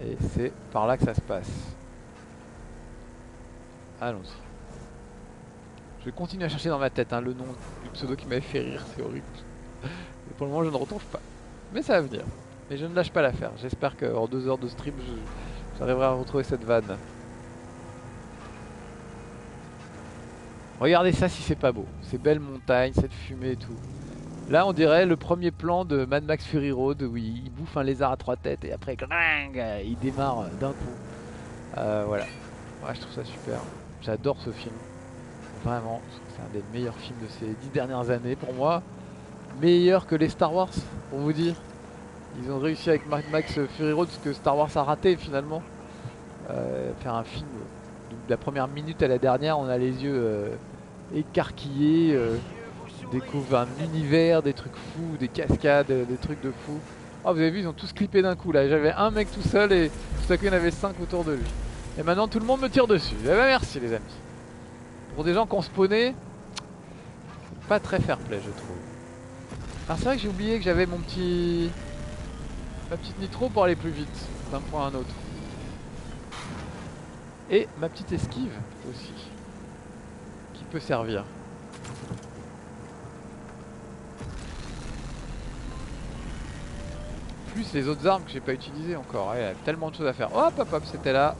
Et c'est par là que ça se passe. Allons-y. Je vais continuer à chercher dans ma tête hein, le nom du pseudo qui m'avait fait rire, c'est horrible. Et pour le moment, je ne retrouve pas. Mais ça va venir. Mais je ne lâche pas l'affaire. J'espère qu'en deux heures de stream, j'arriverai à retrouver cette vanne. Regardez ça si c'est pas beau. Ces belles montagnes, cette fumée et tout. Là, on dirait le premier plan de Mad Max Fury Road où il, bouffe un lézard à trois têtes et après, euh, il démarre d'un coup. Euh, voilà. Ouais, je trouve ça super. J'adore ce film. Vraiment, c'est un des meilleurs films de ces dix dernières années pour moi. Meilleur que les Star Wars, pour vous dire. Ils ont réussi avec Mad Max Fury Road ce que Star Wars a raté finalement. Euh, faire un film de la première minute à la dernière, on a les yeux euh, écarquillés. euh, découvre un univers, des trucs fous, des cascades, euh, des trucs de fous. Oh, vous avez vu, ils ont tous clippé d'un coup là. J'avais un mec tout seul et tout à coup il y en avait cinq autour de lui. Et maintenant tout le monde me tire dessus. Eh ben, merci les amis. Pour des gens qui ont spawné, pas très fair play je trouve. Alors c'est vrai que j'ai oublié que j'avais mon petit... Ma petite nitro pour aller plus vite d'un point à un autre. Et ma petite esquive aussi. Servir. Plus les autres armes que j'ai pas utilisées encore. Il y a tellement de choses à faire. Hop hop hop, c'était là.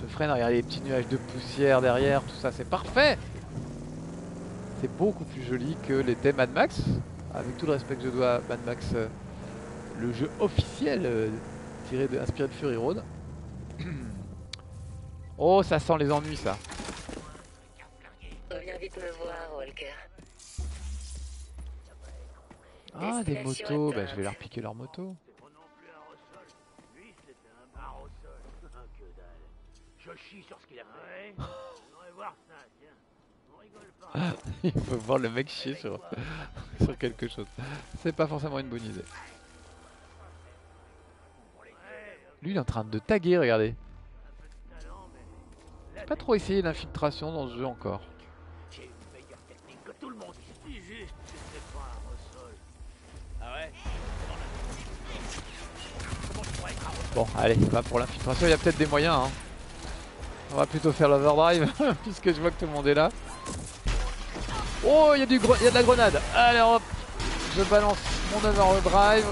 Je freine, regardez les petits nuages de poussière derrière, tout ça, c'est parfait C'est beaucoup plus joli que l'était Mad Max. Avec tout le respect que je dois à Mad Max, euh, le jeu officiel euh, tiré de, inspiré de Fury Road. oh, ça sent les ennuis ça. Ah, des motos, bah, je vais leur piquer leur moto. Je chie sur ce qu'il a fait. On va voir ça, tiens. On rigole pas. Il faut voir le mec chier sur, sur quelque chose. C'est pas forcément une bonne idée. Lui, il est en train de taguer, regardez. J'ai Pas trop essayé l'infiltration dans ce jeu encore. J'ai une meilleure technique que tout le monde ici. Juste, c'était pas un ressol. Ah ouais Comment je pourrais être un ressol Bon, allez, bah pour l'infiltration, il y a peut-être des moyens. hein. On va plutôt faire l'overdrive, puisque je vois que tout le monde est là. Oh, il y, a du y a de la grenade. Allez, hop, je balance mon overdrive.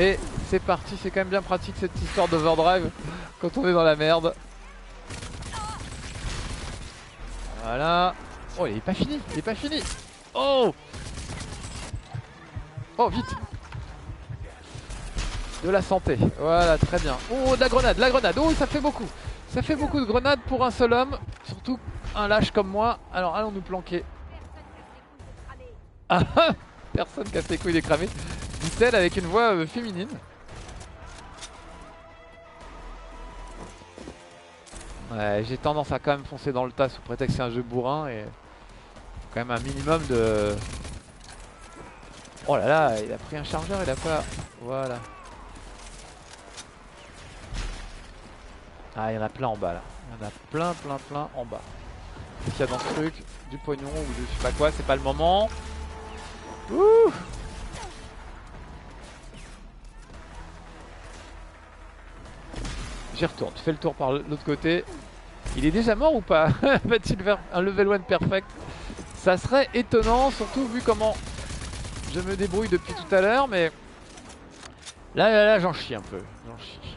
Et c'est parti, c'est quand même bien pratique cette histoire d'overdrive quand on est dans la merde. Voilà. Oh, il est pas fini, il est pas fini. Oh Oh, vite De la santé. Voilà, très bien. Oh, de la grenade, la grenade. Oh, ça fait beaucoup. Ça fait beaucoup de grenades pour un seul homme. Surtout un lâche comme moi. Alors, allons nous planquer. Ah, personne casse les couilles des cramés. Dit-elle avec une voix euh, féminine. Ouais, j'ai tendance à quand même foncer dans le tas sous prétexte que c'est un jeu bourrin et quand même un minimum de Oh là là, il a pris un chargeur, il a pas. Voilà. Ah, il y en a plein en bas là. Il y en a plein, plein, plein en bas. Qu'est-ce qu'il y a dans ce truc? Du pognon ou je sais pas quoi, c'est pas le moment. Ouh J'y retourne, fais le tour par l'autre côté. Il est déjà mort ou pas? Un level 1 perfect? Ça serait étonnant, surtout vu comment je me débrouille depuis tout à l'heure, mais là, là, là, j'en chie un peu. J'en chie.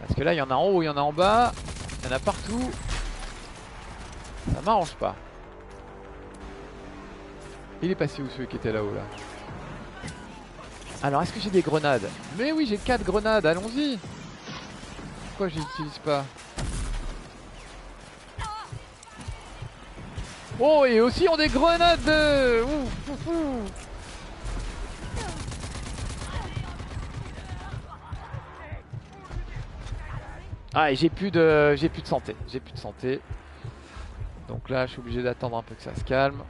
Parce que là, il y en a en haut, il y en a en bas, il y en a partout. Ça m'arrange pas. Il est passé où celui qui était là-haut là? Alors, est-ce que j'ai des grenades? Mais oui, j'ai 4 grenades, allons-y Pourquoi je les utilise pas? Oh, et aussi on des grenades de... Ouh, ouh. Ah, et j'ai plus de j'ai plus de santé, j'ai plus de santé. Donc là, je suis obligé d'attendre un peu que ça se calme.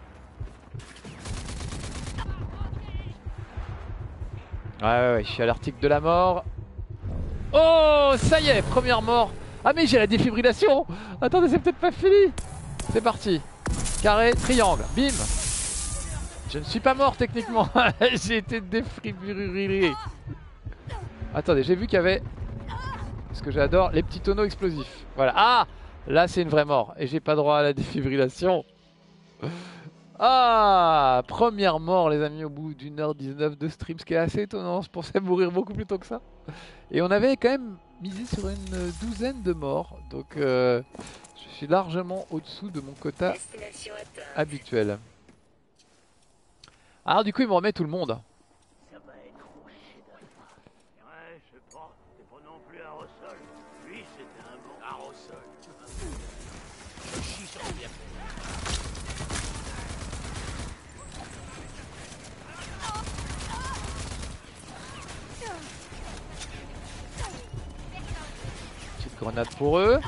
Ouais, ouais, ouais, je suis à l'article de la mort. Oh, ça y est, première mort. Ah, mais j'ai la défibrillation. Attendez, c'est peut-être pas fini. C'est parti. Carré, triangle, bim Je ne suis pas mort techniquement, j'ai été défibrillé. Attendez, j'ai vu qu'il y avait ce que j'adore, les petits tonneaux explosifs. Voilà. Ah Là, c'est une vraie mort. Et j'ai pas droit à la défibrillation. Ah Première mort, les amis, au bout d'une heure 19 de stream, ce qui est assez étonnant. Je pensais mourir beaucoup plus tôt que ça. Et on avait quand même misé sur une douzaine de morts. Donc, euh, je suis largement au-dessous de mon quota habituel. Alors, du coup, il me remet tout le monde. Grenade pour eux.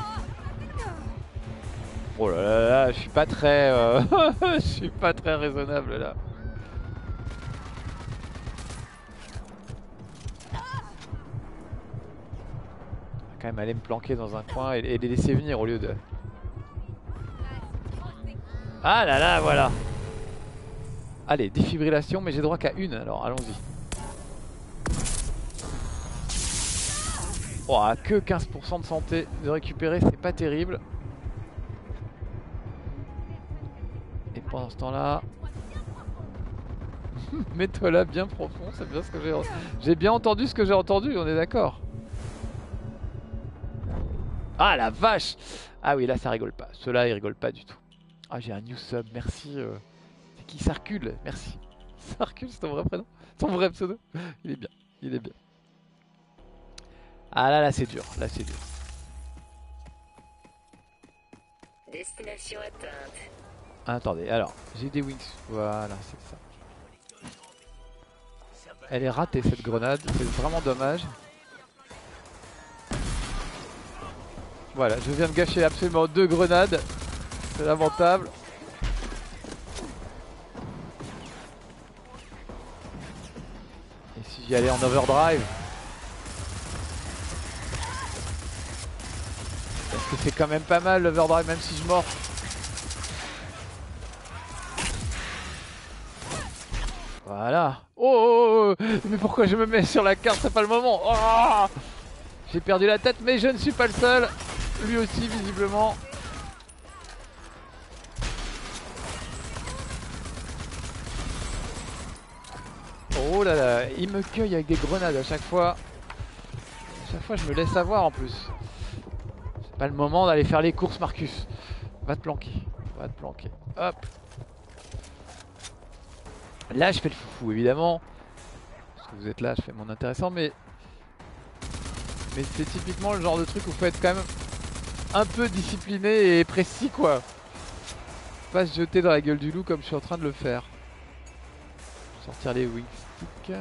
Oh là là là, je suis pas très, euh, je suis pas très raisonnable là. Quand même aller me planquer dans un coin et, et les laisser venir au lieu de. Ah là là, voilà. Allez, défibrillation, mais j'ai droit qu'à une, alors allons-y. Oh, que 15% de santé de récupérer, c'est pas terrible. Et pendant ce temps-là... Mets-toi là bien profond, c'est bien ce que j'ai... J'ai bien entendu ce que j'ai entendu, on est d'accord. Ah la vache Ah oui, là ça rigole pas. Ceux-là, ils rigolent pas du tout. Ah, j'ai un new sub, merci. euh. C'est qui? Sarcule Merci. Sarcule, c'est ton vrai prénom? Ton vrai pseudo? Il est bien, il est bien. Ah là, là c'est dur, là c'est dur. Destination atteinte. Attendez, alors, j'ai des wings. Voilà, c'est ça. Elle est ratée cette grenade, c'est vraiment dommage. Voilà, je viens de gâcher absolument deux grenades. C'est lamentable. Et si j'y allais en overdrive? Parce que c'est quand même pas mal l'overdrive même si je mords. Pourquoi je me mets sur la carte C'est pas le moment. Oh J'ai perdu la tête, mais je ne suis pas le seul. Lui aussi, visiblement. Oh là là, il me cueille avec des grenades à chaque fois. À chaque fois, je me laisse avoir en plus. C'est pas le moment d'aller faire les courses, Marcus. Va te planquer. Va te planquer. Hop. Là, je fais le foufou, évidemment. Vous êtes là, je fais mon intéressant, mais... Mais c'est typiquement le genre de truc où faut être quand même un peu discipliné et précis, quoi. Pas se jeter dans la gueule du loup comme je suis en train de le faire. Sortir les wing sticks.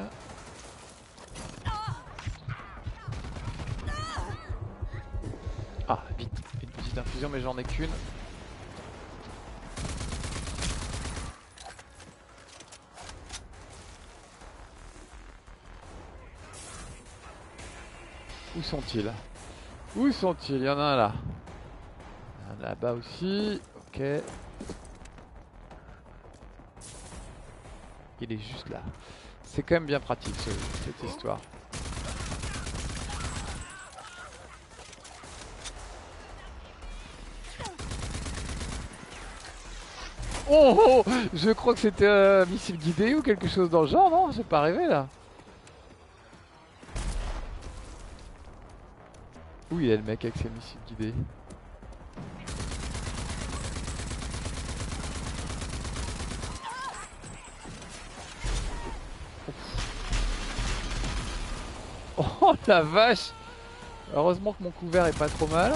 Ah, vite. Une petite infusion, mais j'en ai qu'une. Où sont-ils? Où sont-ils? Il y en a un là. Un là-bas aussi. Ok. Il est juste là. C'est quand même bien pratique ce- cette histoire. Oh, oh Je crois que c'était un missile guidé ou quelque chose dans le genre, non? C'est pas arrivé là Il est le mec avec ses missiles guidés Oh la vache Heureusement que mon couvert est pas trop mal.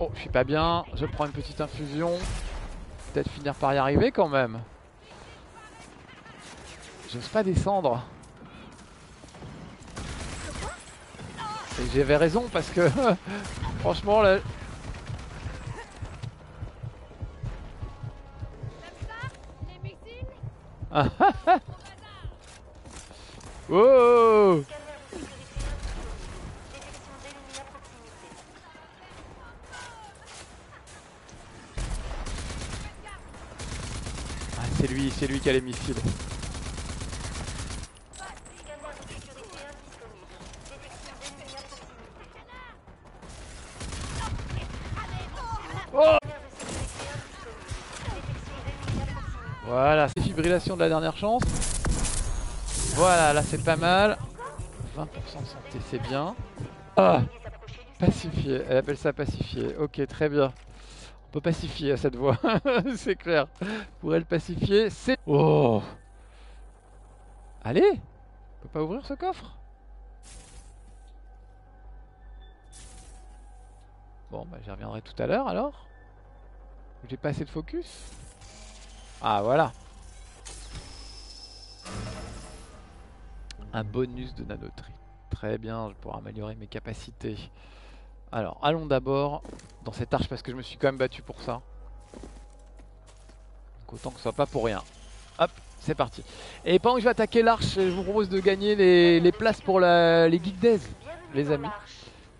Oh, je suis pas bien. Je prends une petite infusion. Peut-être finir par y arriver quand même. J'ose pas descendre. Et j'avais raison parce que franchement là. Oh c'est lui c'est lui qui a les missiles. Oh Voilà, c'est fibrillation de la dernière chance. Voilà, là c'est pas mal. 20% de santé, c'est bien. Ah Pacifier, elle appelle ça pacifier. Ok, très bien. Pacifier à cette voix, c'est clair. Pour elle pacifier, c'est... Oh Allez On peut pas ouvrir ce coffre Bon, bah j'y reviendrai tout à l'heure alors. J'ai pas assez de focus Ah, voilà. Un bonus de nanoterie. Très bien, je pourrai améliorer mes capacités. Alors, allons d'abord dans cette arche parce que je me suis quand même battu pour ça. Donc autant que ce soit pas pour rien. Hop, c'est parti. Et pendant que je vais attaquer l'arche, je vous propose de gagner les, places pour les Geek Days, les amis.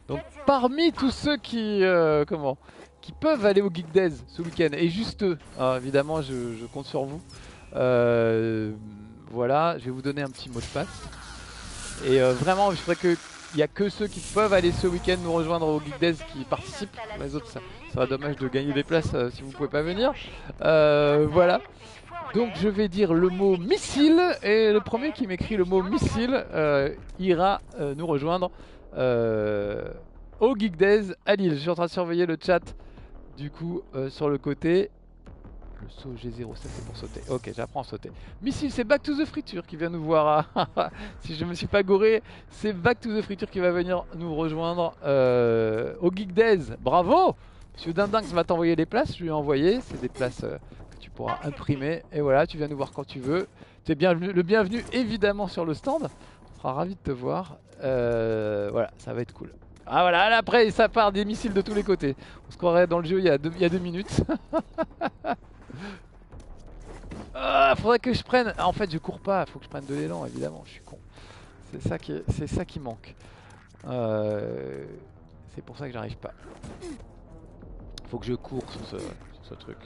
Donc parmi tous ceux qui, euh, comment, qui peuvent aller au Geek Days ce week-end, et juste eux, ah, évidemment je, je, compte sur vous. Euh, voilà, je vais vous donner un petit mot de passe. Et euh, vraiment, je ferai que il n'y a que ceux qui peuvent aller ce week-end nous rejoindre au Geek Days qui participent. Les autres, ça, sera dommage de gagner des places euh, si vous pouvez pas venir. Euh, voilà. Donc je vais dire le mot missile et le premier qui m'écrit le mot missile euh, ira nous rejoindre au Geek Days à Lille. Je suis en train de surveiller le chat du coup sur le côté. Le saut G0, ça c'est pour sauter. Ok, j'apprends à sauter. Missile, c'est Back to the Friture qui vient nous voir. si je me suis pas gouré, c'est Back to the Friture qui va venir nous rejoindre euh, au Geek Days. Bravo Monsieur Dindinx va t'envoyer les places, je lui ai envoyé. C'est des places euh, que tu pourras imprimer. Et voilà, tu viens nous voir quand tu veux. Tu es bienvenu, le bienvenu évidemment sur le stand. On sera ravis de te voir. Euh, voilà, ça va être cool. Ah voilà, là, après ça part des missiles de tous les côtés. On se croirait dans le jeu il y a deux, il y a deux minutes. Ah, faudrait que je prenne. Ah, en fait, je cours pas. Faut que je prenne de l'élan, évidemment. Je suis con. C'est ça qui, c'est ça qui manque. Euh, C'est pour ça que j'arrive pas. Faut que je cours sur ce, sur ce truc.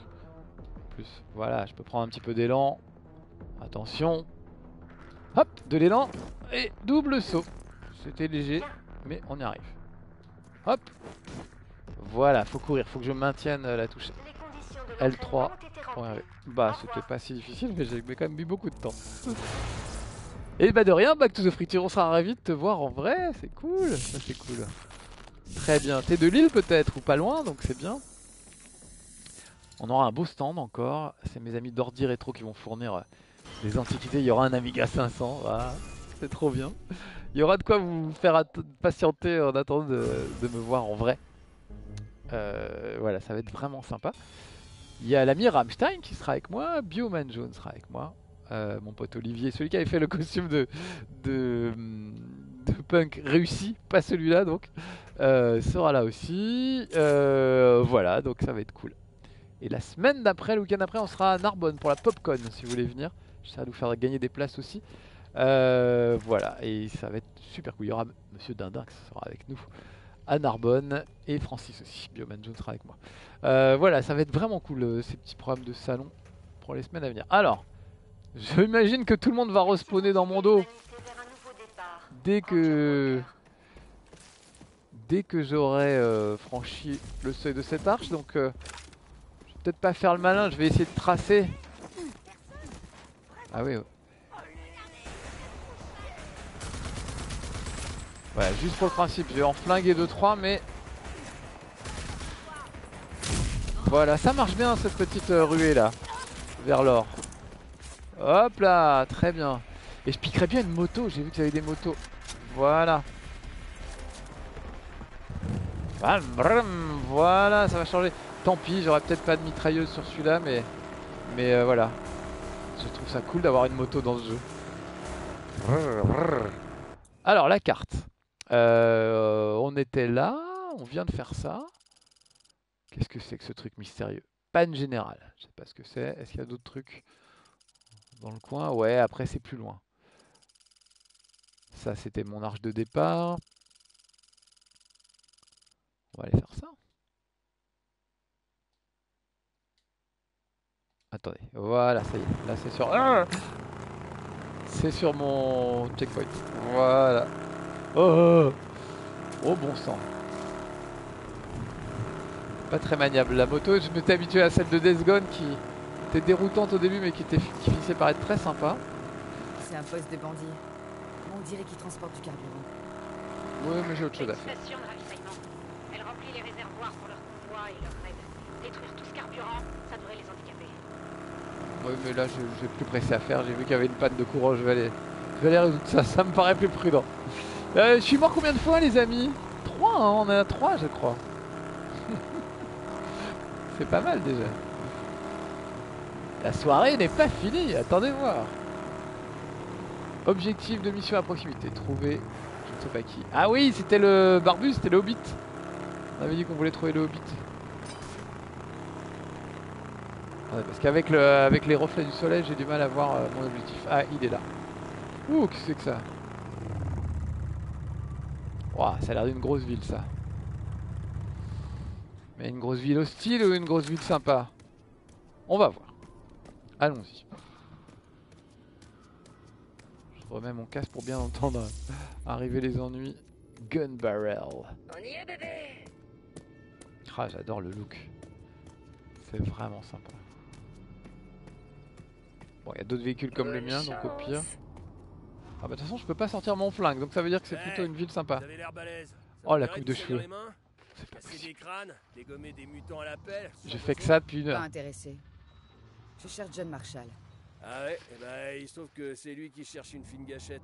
Plus, voilà, je peux prendre un petit peu d'élan. Attention. Hop, de l'élan et double saut. C'était léger, mais on y arrive. Hop. Voilà, faut courir. Faut que je maintienne la touche L3 pour y arriver. Bah, c'était pas si difficile, mais j'ai quand même mis beaucoup de temps. Et bah de rien, Back to the Friture, on sera ravis de te voir en vrai, c'est cool, c'est cool. Très bien, t'es de Lille peut-être, ou pas loin, donc c'est bien. On aura un beau stand encore, c'est mes amis d'Ordi Rétro qui vont fournir euh, les antiquités, il y aura un Amiga 500, voilà. c'est trop bien. Il y aura de quoi vous faire patienter en attendant de, de me voir en vrai. Euh, voilà, ça va être vraiment sympa. Il y a l'ami Rammstein qui sera avec moi, Bioman Jaune sera avec moi, euh, mon pote Olivier, celui qui avait fait le costume de, de, de punk réussi, pas celui-là donc, euh, sera là aussi. Euh, voilà, donc ça va être cool. Et la semaine d'après, le week-end d'après, on sera à Narbonne pour la Popcon si vous voulez venir. Ça va nous faire gagner des places aussi. Voilà, et ça va être super cool. Il y aura Monsieur Dindin qui sera avec nous à Narbonne et Francis aussi. Bioman Jones sera avec moi. Euh, voilà, ça va être vraiment cool euh, ces petits programmes de salon pour les semaines à venir. Alors, j'imagine que tout le monde va respawner dans mon dos dès que dès que j'aurai euh, franchi le seuil de cette arche. Donc, je vais peut-être pas faire le malin. Je vais essayer de tracer. Ah oui. Ouais. Voilà, juste pour le principe, je vais en flinguer 2-3, mais... Voilà, ça marche bien cette petite euh, ruée là, vers l'or. Hop là, très bien. Et je piquerais bien une moto, j'ai vu que j'avais des motos. Voilà. Voilà, ça va changer. Tant pis, j'aurais peut-être pas de mitrailleuse sur celui-là, mais... Mais euh, voilà. Je trouve ça cool d'avoir une moto dans ce jeu. Alors, la carte. Euh, on était là, on vient de faire ça. Qu'est-ce que c'est que ce truc mystérieux? Panne générale. Je sais pas ce que c'est. Est-ce qu'il y a d'autres trucs dans le coin? Ouais, après c'est plus loin. Ça, c'était mon arche de départ. On va aller faire ça. Attendez, voilà, ça y est. Là, c'est sur. Ah c'est sur mon checkpoint. Voilà. Oh, oh bon sang. Pas très maniable. La moto, je m'étais habitué à celle de Death Gone qui était déroutante au début, mais qui, était, qui finissait par être très sympa. C'est un poste de bandit. On dirait qu'il transporte du carburant. Oui, mais j'ai autre chose à Une faire. station de ravitaillement. Elle remplit les réservoirs pour leur convoi et leur raid. Détruire tout ce carburant, ça devrait les handicaper. Oui, mais là, je- j'ai plus pressé à faire. J'ai vu qu'il y avait une panne de courant. Je vais aller, je vais aller résoudre ça. Ça me paraît plus prudent. Euh, je suis mort combien de fois, les amis 3, on est à 3, je crois. C'est pas mal déjà. La soirée n'est pas finie. Attendez voir. Objectif de mission à proximité. Trouver je ne sais pas qui. Ah oui, c'était le barbu, c'était le hobbit. On avait dit qu'on voulait trouver le hobbit. Parce qu'avec le, avec les reflets du soleil, j'ai du mal à voir euh, mon objectif. Ah, il est là. Ouh, qu'est-ce que c'est que ça? Ouah, ça a l'air d'une grosse ville, ça. Mais une grosse ville hostile ou une grosse ville sympa? On va voir. Allons-y. Je remets mon casque pour bien entendre arriver les ennuis. Gun barrel. On y est, bébé Ah, j'adore le look. C'est vraiment sympa. Bon, il y a d'autres véhicules comme le mien, donc au pire. Ah bah de toute façon, je peux pas sortir mon flingue, donc ça veut dire que c'est Ouais. plutôt une ville sympa. Oh, la coupe de cheveux. les mains, C'est pas Casser possible. des crânes, dégommer des mutants à la pelle. J'ai fait que ça depuis une Pas heure. intéressé. Je cherche John Marshall. Ah ouais, et ben il se trouve que c'est lui qui cherche une fine gâchette.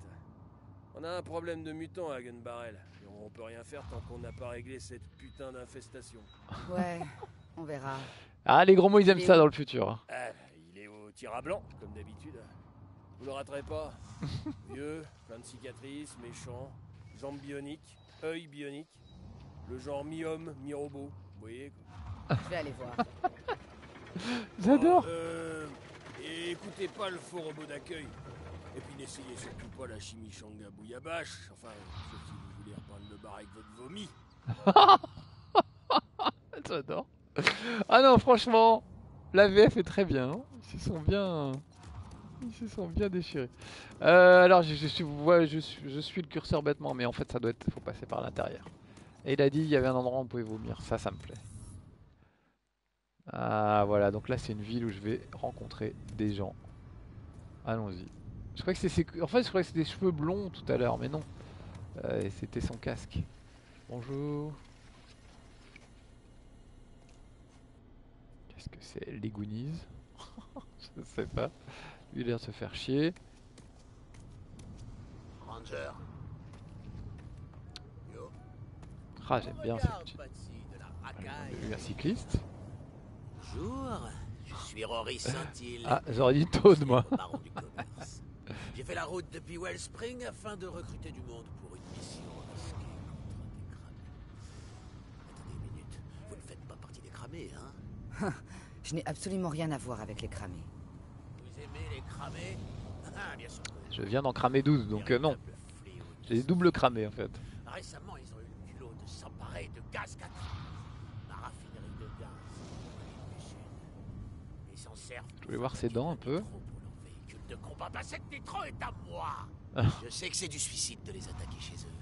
On a un problème de mutants à Gunbarrel. Et on peut rien faire tant qu'on n'a pas réglé cette putain d'infestation. Ouais, on verra. Ah, les gros mots, ils aiment ça dans le futur. hein. Ah, il est au tir à blanc, comme d'habitude. Vous le raterez pas. Vieux, plein de cicatrices, méchant, jambes bioniques, œil bionique. Le genre mi-homme, mi-robot. Vous voyez quoi. Je vais aller voir. J'adore euh, et écoutez pas le faux robot d'accueil. Et puis n'essayez surtout pas la chimichanga bouillabache. Enfin, sauf si vous voulez reprendre le bar avec votre vomi. J'adore. Ah non, franchement, la VF est très bien. hein. Ils sont bien, ils se sont bien déchirés. Euh, alors, je, suis, le curseur bêtement, mais en fait, ça doit être, faut passer par l'intérieur. Et il a dit, il y avait un endroit où on pouvait vomir. Ça, ça me plaît. Ah, voilà. Donc là, c'est une ville où je vais rencontrer des gens. Allons-y. Je que en fait, je crois que c'était des cheveux blonds tout à l'heure, mais non. Euh, c'était son casque. Bonjour. Qu'est-ce que c'est? Les Goonies Je sais pas. Il a l'air de se faire chier. Ranger. Yo. Ah, j'aime bien cette petite. Un cycliste. Bonjour, je suis Rory Saint-Hill. Ah, j'aurais dit Toad, moi. J'ai fait la route depuis Wellspring afin de recruter du monde pour une mission risquée contre des cramés. Attendez une minute, vous ne faites pas partie des cramés, hein? Je n'ai absolument rien à voir avec les cramés. Vous aimez les cramés Ah, bien sûr. que Je viens d'en cramer 12, donc euh, non. J'ai double cramé en fait. Récemment, ils ont eu le culot de s'emparer de gaz cathy. La raffinerie de gaz du Sud. Ils s'en servent. Je voulais voir ses dents un peu. Nitro pour leur véhicule de combat. Bah, cette nitro est à moi. Je sais que c'est du suicide de les attaquer chez eux.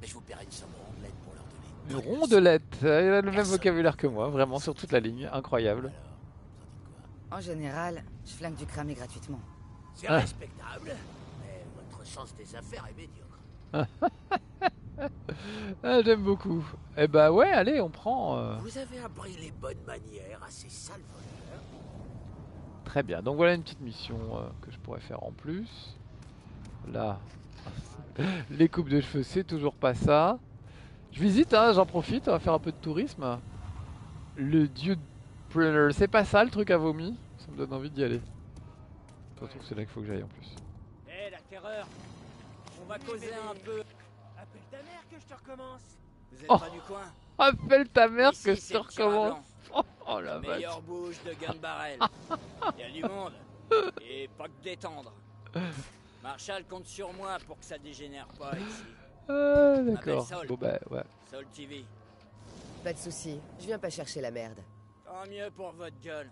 Mais je vous paierai une somme rondelette pour leur donner. Une bonne rondelette. Il a le même vocabulaire que moi, vraiment sur toute la ligne. Incroyable. En général, je flingue du cramé gratuitement. C'est Ah. respectable, mais votre sens des affaires est médiocre. Ah, J'aime beaucoup. Eh bah ouais, allez, on prend. euh, Vous avez appris les bonnes manières à ces sales voleurs. Très bien. Donc voilà une petite mission euh, que je pourrais faire en plus. Là, les coupes de cheveux, c'est toujours pas ça. Je visite, hein, j'en profite, on va faire un peu de tourisme. Le dieu de Printer, c'est pas ça le truc à vomi? Ça me donne envie d'y aller. Surtout que c'est là qu'il faut que j'aille en plus. Hé, la terreur On va causer un peu. Appelle ta mère que je te recommence. Vous êtes Oh. pas du coin Appelle ta mère Ici, que je à recommence. Oh, oh la La vache. meilleure bouche de Gunbarrel. Il y a du monde. Et pas que détendre. Marshall compte sur moi pour que ça dégénère pas ici. Ah, d'accord. Bon bah ouais. Sol TV. Pas de souci, je viens pas chercher la merde. Tant mieux pour votre gueule.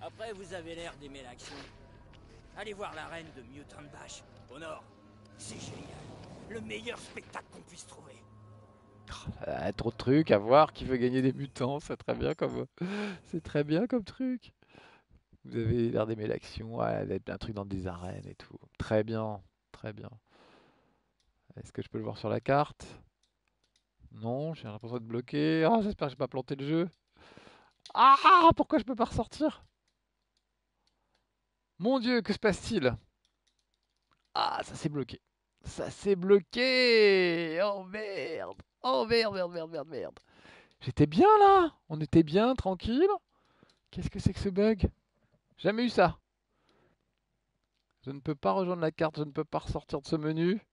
Après, vous avez l'air d'aimer l'action. Allez voir l'arène de Mutant Bash, au nord. C'est génial. Le meilleur spectacle qu'on puisse trouver. Ah, trop de trucs à voir. Qui veut gagner des mutants C'est très bien comme, c'est très bien comme truc. Vous avez l'air d'aimer l'action, d'être un truc dans des arènes et tout. Très bien, très bien. Est-ce que je peux le voir sur la carte? Non, j'ai l'impression de bloquer. Ah, j'espère que j'ai pas planté le jeu. Ah, pourquoi je peux pas ressortir? Mon Dieu, que se passe-t-il? Ah, ça s'est bloqué. Ça s'est bloqué Oh merde Oh merde, merde, merde, merde, merde. J'étais bien là On était bien, tranquille Qu'est-ce que c'est que ce bug? Jamais eu ça. Je ne peux pas rejoindre la carte, je ne peux pas ressortir de ce menu.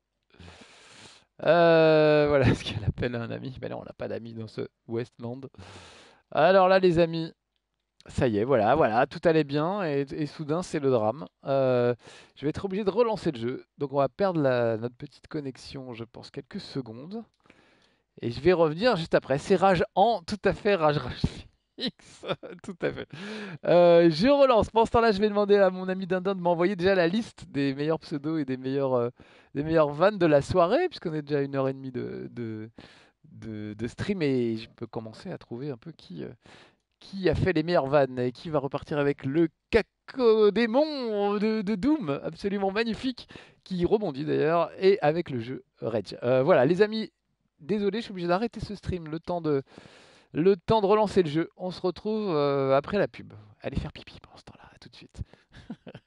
Euh, voilà ce qu'elle appelle un ami. Mais là, on n'a pas d'amis dans ce Westland. Alors là, les amis, ça y est, voilà, voilà, tout allait bien et, soudain, c'est le drame. Euh, je vais être obligé de relancer le jeu. Donc, on va perdre notre petite connexion, je pense, quelques secondes. Et je vais revenir juste après. C'est Rage en, tout à fait, Rage Rage Tout à fait. Euh, je relance. Pendant ce temps-là, je vais demander à mon ami Dindin de m'envoyer déjà la liste des meilleurs pseudos et des meilleurs, euh, des meilleures vannes de la soirée, puisqu'on est déjà une heure et demie de, de, de, stream et je peux commencer à trouver un peu qui, euh, qui a fait les meilleures vannes et qui va repartir avec le cacodémon de, Doom, absolument magnifique, qui rebondit d'ailleurs, et avec le jeu Rage. voilà, les amis, désolé, je suis obligé d'arrêter ce stream le temps de le temps de relancer le jeu. On se retrouve euh, après la pub. Allez faire pipi pendant ce temps-là. À tout de suite.